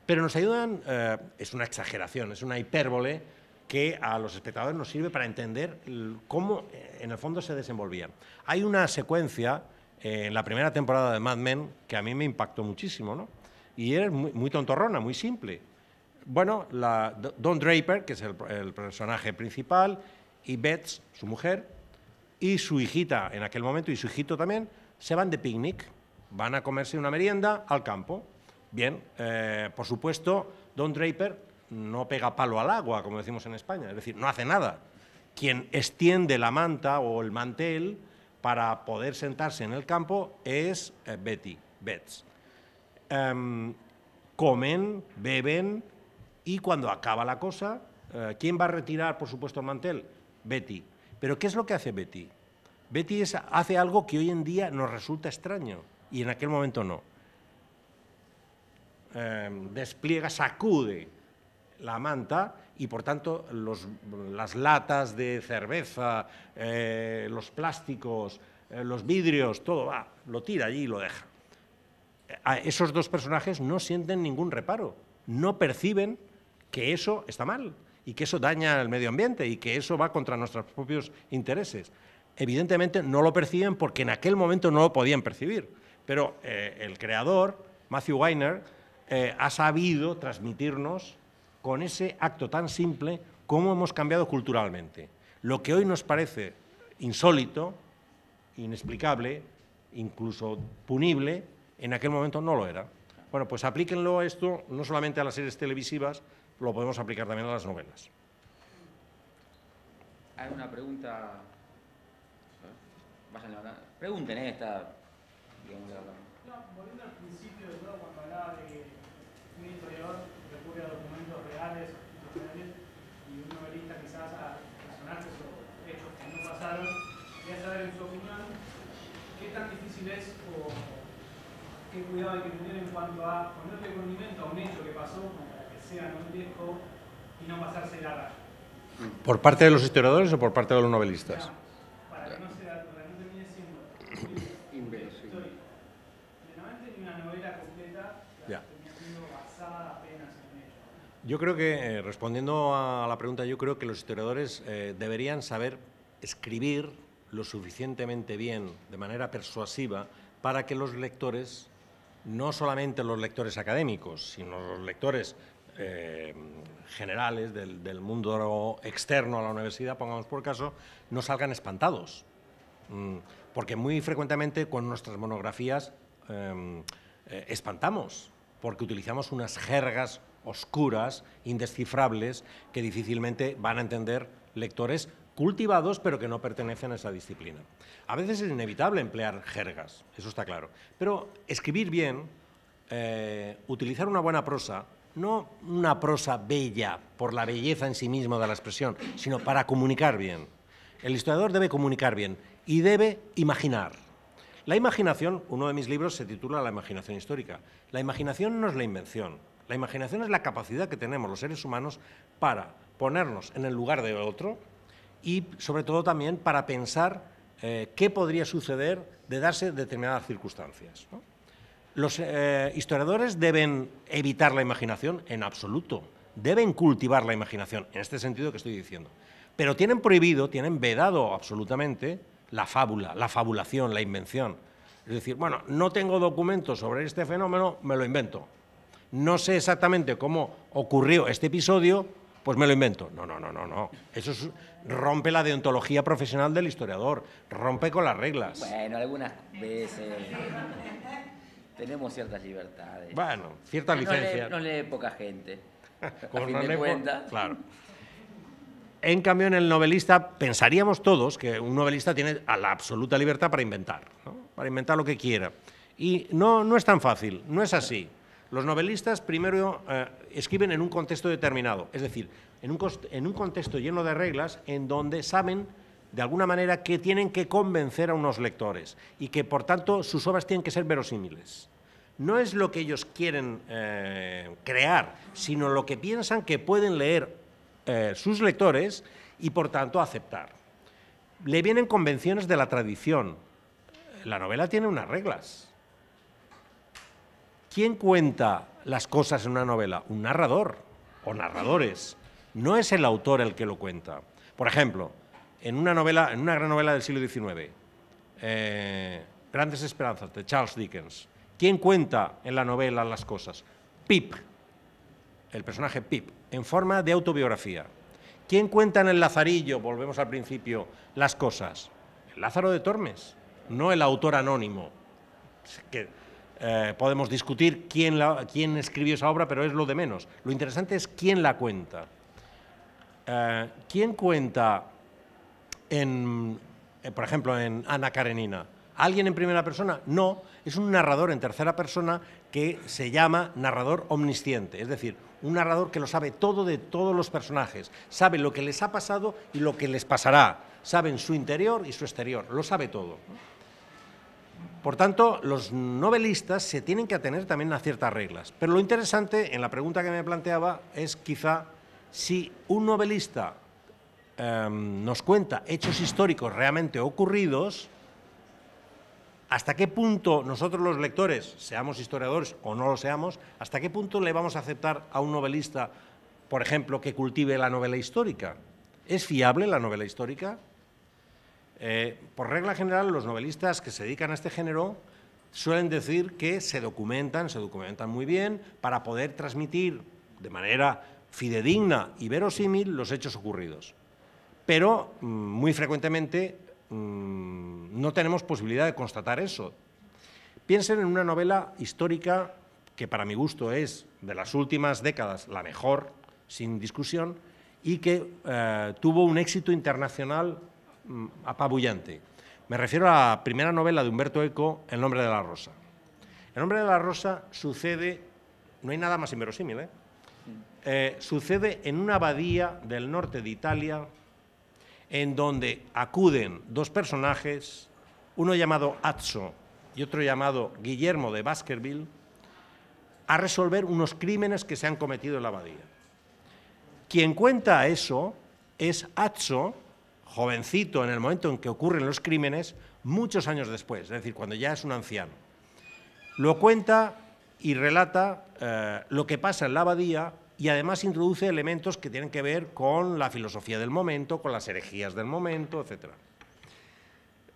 pero nos ayudan, eh, es una exageración, es una hipérbole que a los espectadores nos sirve para entender cómo eh, en el fondo se desenvolvían. Hay una secuencia eh, en la primera temporada de Mad Men que a mí me impactó muchísimo, ¿no? y es muy, tontorrona, muy simple. Bueno, la, Don Draper, que es el, personaje principal, y Bets, su mujer, y su hijita en aquel momento, y su hijito también, se van de picnic, van a comerse una merienda al campo. Bien, eh, por supuesto, Don Draper no pega palo al agua, como decimos en España, es decir, no hace nada. Quien extiende la manta o el mantel para poder sentarse en el campo es eh, Betty, Bets. Em, comen, beben y cuando acaba la cosa, eh, ¿quién va a retirar, por supuesto, el mantel? Betty. Pero ¿qué es lo que hace Betty? Betty hace algo que hoy en día nos resulta extraño y en aquel momento no. Em, despliega, sacude la manta y por tanto las latas de cerveza, eh, los plásticos, eh, los vidrios, todo va, lo tira allí y lo deja esos dos personajes no sienten ningún reparo, no perciben que eso está mal y que eso daña al medio ambiente y que eso va contra nuestros propios intereses. Evidentemente no lo perciben porque en aquel momento no lo podían percibir, pero eh, el creador, Matthew Weiner, eh, ha sabido transmitirnos con ese acto tan simple cómo hemos cambiado culturalmente. Lo que hoy nos parece insólito, inexplicable, incluso punible, en aquel momento no lo era. Bueno, pues aplíquenlo esto no solamente a las series televisivas, lo podemos aplicar también a las novelas. Hay una pregunta vayan pregunten, ¿eh? Está, digamos, no, volviendo al principio de todo, cuando hablaba de que un historiador recurre a documentos reales, y un novelista quizás a personajes o hechos que no pasaron, quería saber en su opinión qué tan difícil es o qué cuidado hay que tener en cuanto a ponerle condimento a un hecho que pasó que sea novelesco y no pasarse la raya. ¿Por parte de los historiadores o por parte de los novelistas? Para que no, sea, para que no termine siendo historia. ni una novela completa ya. siendo basada apenas en ello. Yo creo que, eh, respondiendo a la pregunta, yo creo que los historiadores eh, deberían saber escribir lo suficientemente bien, de manera persuasiva, para que los lectores, no solamente los lectores académicos, sino los lectores eh, generales del, mundo externo a la universidad, pongamos por caso, no salgan espantados. Mm, porque muy frecuentemente con nuestras monografías em, eh, espantamos, porque utilizamos unas jergas oscuras, indescifrables, que difícilmente van a entender lectores cultivados pero que no pertenecen a esa disciplina. A veces es inevitable emplear jergas, eso está claro, pero escribir bien, eh, utilizar una buena prosa, no una prosa bella por la belleza en sí misma de la expresión, sino para comunicar bien. El historiador debe comunicar bien y debe imaginar. La imaginación, uno de mis libros se titula La imaginación histórica. La imaginación no es la invención, la imaginación es la capacidad que tenemos los seres humanos para ponernos en el lugar de otro, y sobre todo también para pensar eh, qué podría suceder de darse determinadas circunstancias. Los eh, historiadores deben evitar la imaginación en absoluto, deben cultivar la imaginación, en este sentido que estoy diciendo. Pero tienen prohibido, tienen vedado absolutamente la fábula, la fabulación, la invención. Es decir, bueno, no tengo documentos sobre este fenómeno, me lo invento. No sé exactamente cómo ocurrió este episodio, pues me lo invento. No, no, no, no, no. Eso rompe la deontología profesional del historiador, rompe con las reglas. Bueno, algunas veces tenemos ciertas libertades. Bueno, ciertas licencias. No lee, poca gente. Como no lee Claro. En cambio, en el novelista pensaríamos todos que un novelista tiene la absoluta libertad para inventar, para inventar lo que quiera. Y no, no es tan fácil, no es así. Los novelistas primero eh, escriben en un contexto determinado, es decir, en un, en un contexto lleno de reglas en donde saben de alguna manera que tienen que convencer a unos lectores y que por tanto sus obras tienen que ser verosímiles. No es lo que ellos quieren eh, crear, sino lo que piensan que pueden leer eh, sus lectores y por tanto aceptar. Le vienen convenciones de la tradición. La novela tiene unas reglas. ¿Quién cuenta las cosas en una novela? Un narrador o narradores. No es el autor el que lo cuenta. Por ejemplo, en una novela, en una gran novela del siglo XIX, eh, Grandes Esperanzas, de Charles Dickens, ¿quién cuenta en la novela las cosas? Pip, el personaje Pip, en forma de autobiografía. ¿Quién cuenta en el Lazarillo, volvemos al principio, las cosas? El Lázaro de Tormes, no el autor anónimo, eh, podemos discutir quién, quién, escribió esa obra, pero es lo de menos. Lo interesante es quién la cuenta. Eh, ¿Quién cuenta, en, eh, por ejemplo, en Ana Karenina? ¿Alguien en primera persona? No, es un narrador en tercera persona que se llama narrador omnisciente, es decir, un narrador que lo sabe todo de todos los personajes, sabe lo que les ha pasado y lo que les pasará, sabe su interior y su exterior, lo sabe todo. Por tanto, los novelistas se tienen que atener también a ciertas reglas. Pero lo interesante en la pregunta que me planteaba es quizá si un novelista em, nos cuenta hechos históricos realmente ocurridos, hasta qué punto nosotros los lectores, seamos historiadores o no lo seamos, hasta qué punto le vamos a aceptar a un novelista, por ejemplo, que cultive la novela histórica. ¿Es fiable la novela histórica? Eh, por regla general, los novelistas que se dedican a este género suelen decir que se documentan, se documentan muy bien para poder transmitir de manera fidedigna y verosímil los hechos ocurridos. Pero mm, muy frecuentemente mm, no tenemos posibilidad de constatar eso. Piensen en una novela histórica que para mi gusto es de las últimas décadas la mejor, sin discusión, y que eh, tuvo un éxito internacional Mm, apabullante. Me refiero a la primera novela de Humberto Eco, El nombre de la rosa. El nombre de la rosa sucede, no hay nada más inverosímil, ¿eh? Eh, sucede en una abadía del norte de Italia, en donde acuden dos personajes, uno llamado Azzo y otro llamado Guillermo de Baskerville, a resolver unos crímenes que se han cometido en la abadía. Quien cuenta eso es Azzo, jovencito en el momento en que ocurren los crímenes, muchos años después, es decir, cuando ya es un anciano. Lo cuenta y relata eh, lo que pasa en la abadía y además introduce elementos que tienen que ver con la filosofía del momento, con las herejías del momento, etc.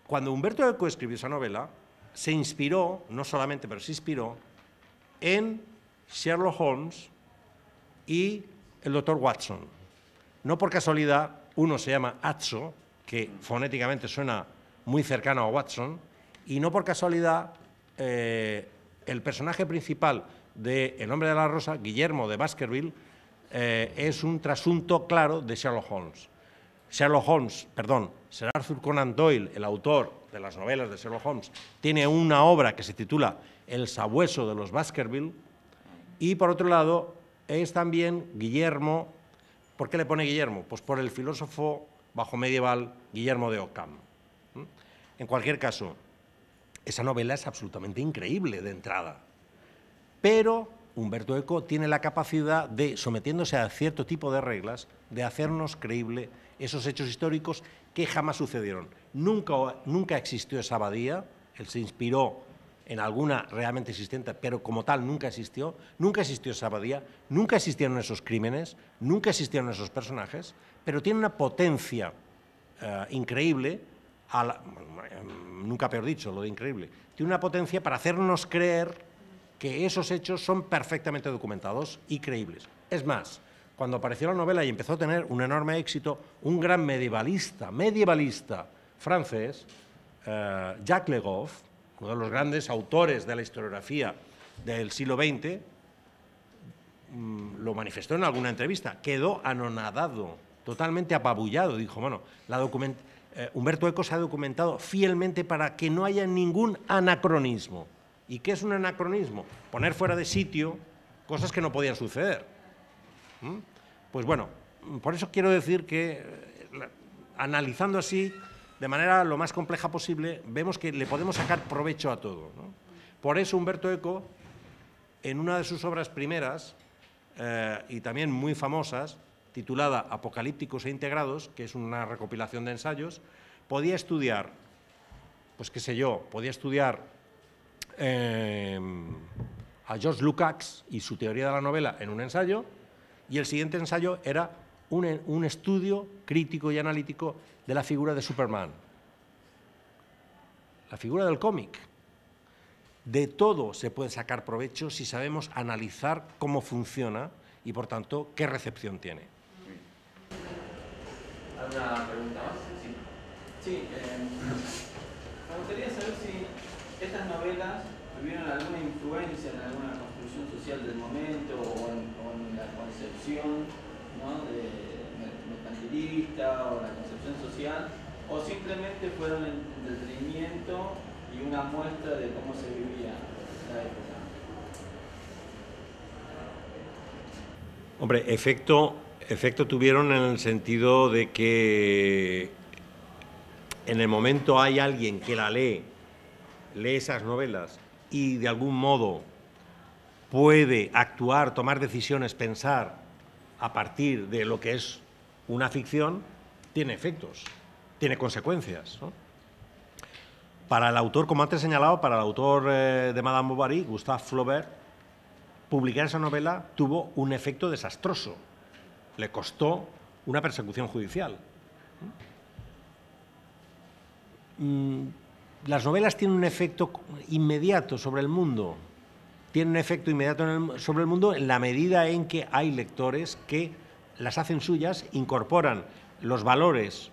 Cuando Humberto Eco escribió esa novela, se inspiró, no solamente, pero se inspiró, en Sherlock Holmes y el doctor Watson. No por casualidad, uno se llama Atso, que fonéticamente suena muy cercano a Watson, y no por casualidad eh, el personaje principal de El hombre de la rosa, Guillermo de Baskerville, eh, es un trasunto claro de Sherlock Holmes. Sherlock Holmes, perdón, Sir Arthur Conan Doyle, el autor de las novelas de Sherlock Holmes, tiene una obra que se titula El sabueso de los Baskerville y por otro lado es también Guillermo, ¿por qué le pone Guillermo? Pues por el filósofo bajo medieval Guillermo de Ockham. En cualquier caso, esa novela es absolutamente increíble de entrada. Pero Humberto Eco tiene la capacidad de, sometiéndose a cierto tipo de reglas, de hacernos creíble esos hechos históricos que jamás sucedieron. Nunca, nunca existió esa abadía, él se inspiró en alguna realmente existente, pero como tal nunca existió, nunca existió esa abadía, nunca existieron esos crímenes, nunca existieron esos personajes, pero tiene una potencia eh, increíble nunca peor dicho, lo de increíble, tiene una potencia para hacernos creer que esos hechos son perfectamente documentados y creíbles. Es más, cuando apareció la novela y empezó a tener un enorme éxito, un gran medievalista, medievalista francés, eh, Jacques Le Goff, uno de los grandes autores de la historiografía del siglo XX, mm, lo manifestó en alguna entrevista, quedó anonadado, totalmente apabullado. Dijo, bueno, la documentación eh, Humberto Eco se ha documentado fielmente para que no haya ningún anacronismo. ¿Y qué es un anacronismo? Poner fuera de sitio cosas que no podían suceder. ¿Mm? Pues bueno, por eso quiero decir que, eh, analizando así, de manera lo más compleja posible, vemos que le podemos sacar provecho a todo. Por eso Humberto Eco, en una de sus obras primeras, eh, y también muy famosas, titulada Apocalípticos e Integrados, que es una recopilación de ensayos, podía estudiar, pues qué sé yo, podía estudiar em, a George Lukács y su teoría de la novela en un ensayo, y el siguiente ensayo era un, un estudio crítico y analítico de la figura de Superman, la figura del cómic. De todo se puede sacar provecho si sabemos analizar cómo funciona y, por tanto, qué recepción tiene. ¿Alguna pregunta más? Sí. Eh, me gustaría saber si estas novelas tuvieron alguna influencia en alguna construcción social del momento o en, la concepción ¿no? de, mercantilista o la concepción social, o simplemente fueron entretenimiento y una muestra de cómo se vivía la época. Hombre, efecto efecto tuvieron en el sentido de que en el momento hay alguien que la lee, lee esas novelas y de algún modo puede actuar, tomar decisiones, pensar a partir de lo que es una ficción, tiene efectos, tiene consecuencias. Para el autor, como antes señalado, para el autor eh, de Madame Bovary, Gustave Flaubert, publicar esa novela tuvo un efecto desastroso le costó una persecución judicial. Mm, las novelas tienen un efecto inmediato sobre el mundo, tienen un efecto inmediato sobre el mundo en la medida en que hay lectores que las hacen suyas, incorporan los valores,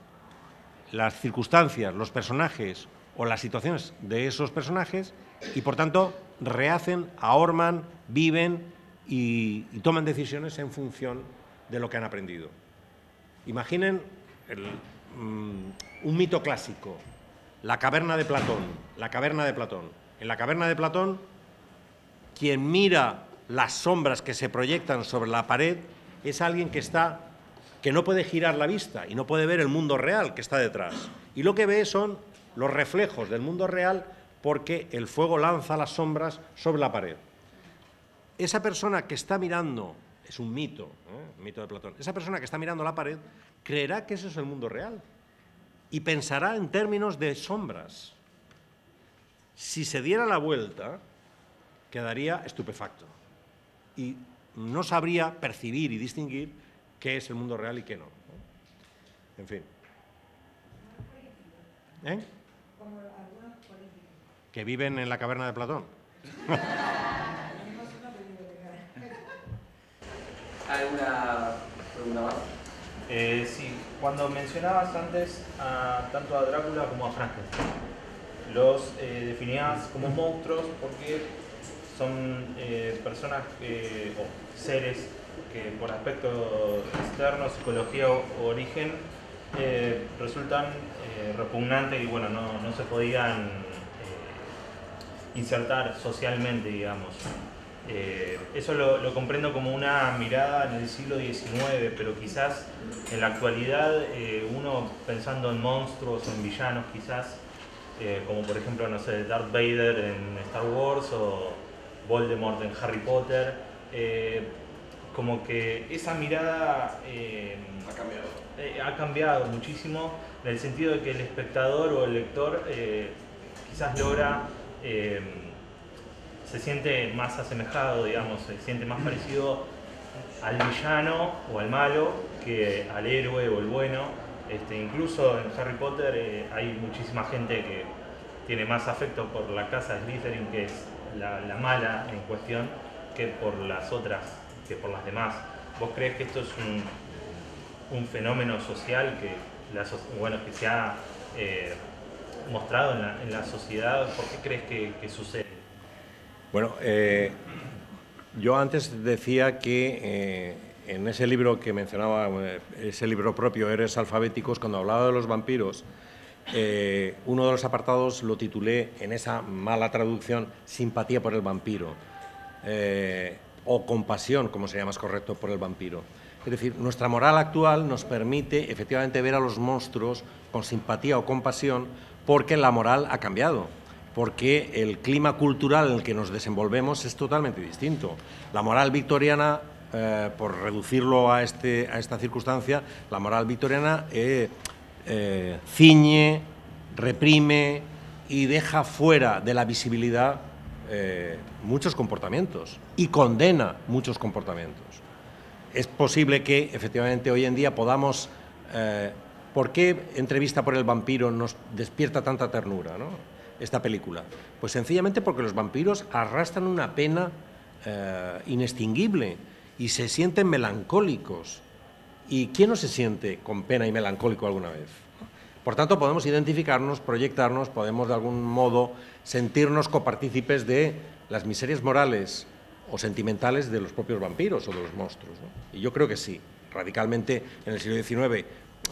las circunstancias, los personajes o las situaciones de esos personajes y por tanto rehacen, ahorman, viven y, toman decisiones en función de lo que han aprendido. Imaginen mm, un mito clásico, la caverna de Platón, la caverna de Platón. En la caverna de Platón, quien mira las sombras que se proyectan sobre la pared es alguien que está que no puede girar la vista y no puede ver el mundo real que está detrás. Y lo que ve son los reflejos del mundo real porque el fuego lanza las sombras sobre la pared. Esa persona que está mirando, es un mito, ¿eh? mito de Platón, esa persona que está mirando la pared creerá que ese es el mundo real y pensará en términos de sombras. Si se diera la vuelta, quedaría estupefacto y no sabría percibir y distinguir qué es el mundo real y qué no. En fin. ¿Eh? Que viven en la caverna de Platón. ¿Alguna pregunta más? Eh, sí, cuando mencionabas antes tanto a Drácula como a Frankenstein, los eh, definías como monstruos porque son eh, personas o seres que por aspecto externo, psicología o, origen, eh, resultan eh, repugnantes y bueno, no, no se podían eh, insertar socialmente, digamos. Eso lo, lo, comprendo como una mirada en el siglo XIX, pero quizás en la actualidad uno pensando en monstruos, en villanos quizás, como por ejemplo, no sé, Darth Vader en Star Wars o Voldemort en Harry Potter, como que esa mirada eh, ha cambiado. Eh, ha cambiado muchísimo en el sentido de que el espectador o el lector eh, quizás logra, se siente más asemejado, digamos, se siente más parecido al villano o al malo que al héroe o el bueno. Este, incluso en Harry Potter hay muchísima gente que tiene más afecto por la casa de Slytherin, que es la, la mala en cuestión, que por las otras por las demás. ¿Vos crees que esto es un, fenómeno social que, bueno, que se ha eh, mostrado en la, sociedad? ¿Por qué crees que, sucede? Bueno, eh, yo antes decía que eh, en ese libro que mencionaba, ese libro propio, Eres Alfabéticos, cuando hablaba de los vampiros, uno de los apartados lo titulé en esa mala traducción Simpatía por el vampiro o compasión, como sería más correcto, por el vampiro. Es decir, nuestra moral actual nos permite efectivamente ver a los monstruos con simpatía o compasión porque la moral ha cambiado, porque el clima cultural en el que nos desenvolvemos es totalmente distinto. La moral victoriana, eh, por reducirlo a, este, esta circunstancia, la moral victoriana eh, eh, ciñe, reprime y deja fuera de la visibilidad eh, muchos comportamientos y condena muchos comportamientos. Es posible que efectivamente hoy en día podamos... ¿Por qué Entrevista por el vampiro nos despierta tanta ternura ¿no? Esta película? Pues sencillamente porque los vampiros arrastran una pena eh, inextinguible y se sienten melancólicos. ¿Y quién no se siente con pena y melancólico alguna vez? Por tanto, podemos identificarnos, proyectarnos, podemos de algún modo sentirnos copartícipes de las miserias morales o sentimentales de los propios vampiros o de los monstruos. Y yo creo que sí, radicalmente en el siglo XIX,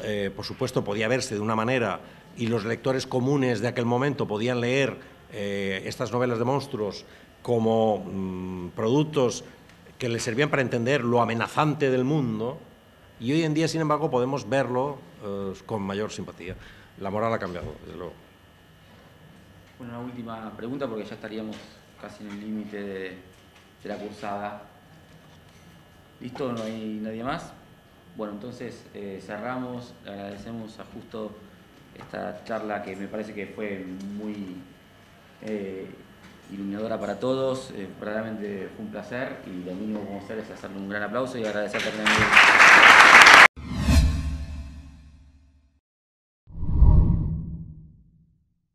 eh, por supuesto, podía verse de una manera y los lectores comunes de aquel momento podían leer eh, estas novelas de monstruos como mm, productos que les servían para entender lo amenazante del mundo, y hoy en día, sin embargo, podemos verlo eh, con mayor simpatía. La moral ha cambiado, desde luego. Bueno, una última pregunta porque ya estaríamos casi en el límite de, la cursada. ¿Listo? ¿No hay nadie más? Bueno, entonces eh, cerramos, agradecemos a Justo esta charla que me parece que fue muy eh, iluminadora para todos, realmente fue un placer y lo mínimo que vamos a hacer es hacerle un gran aplauso y agradecer también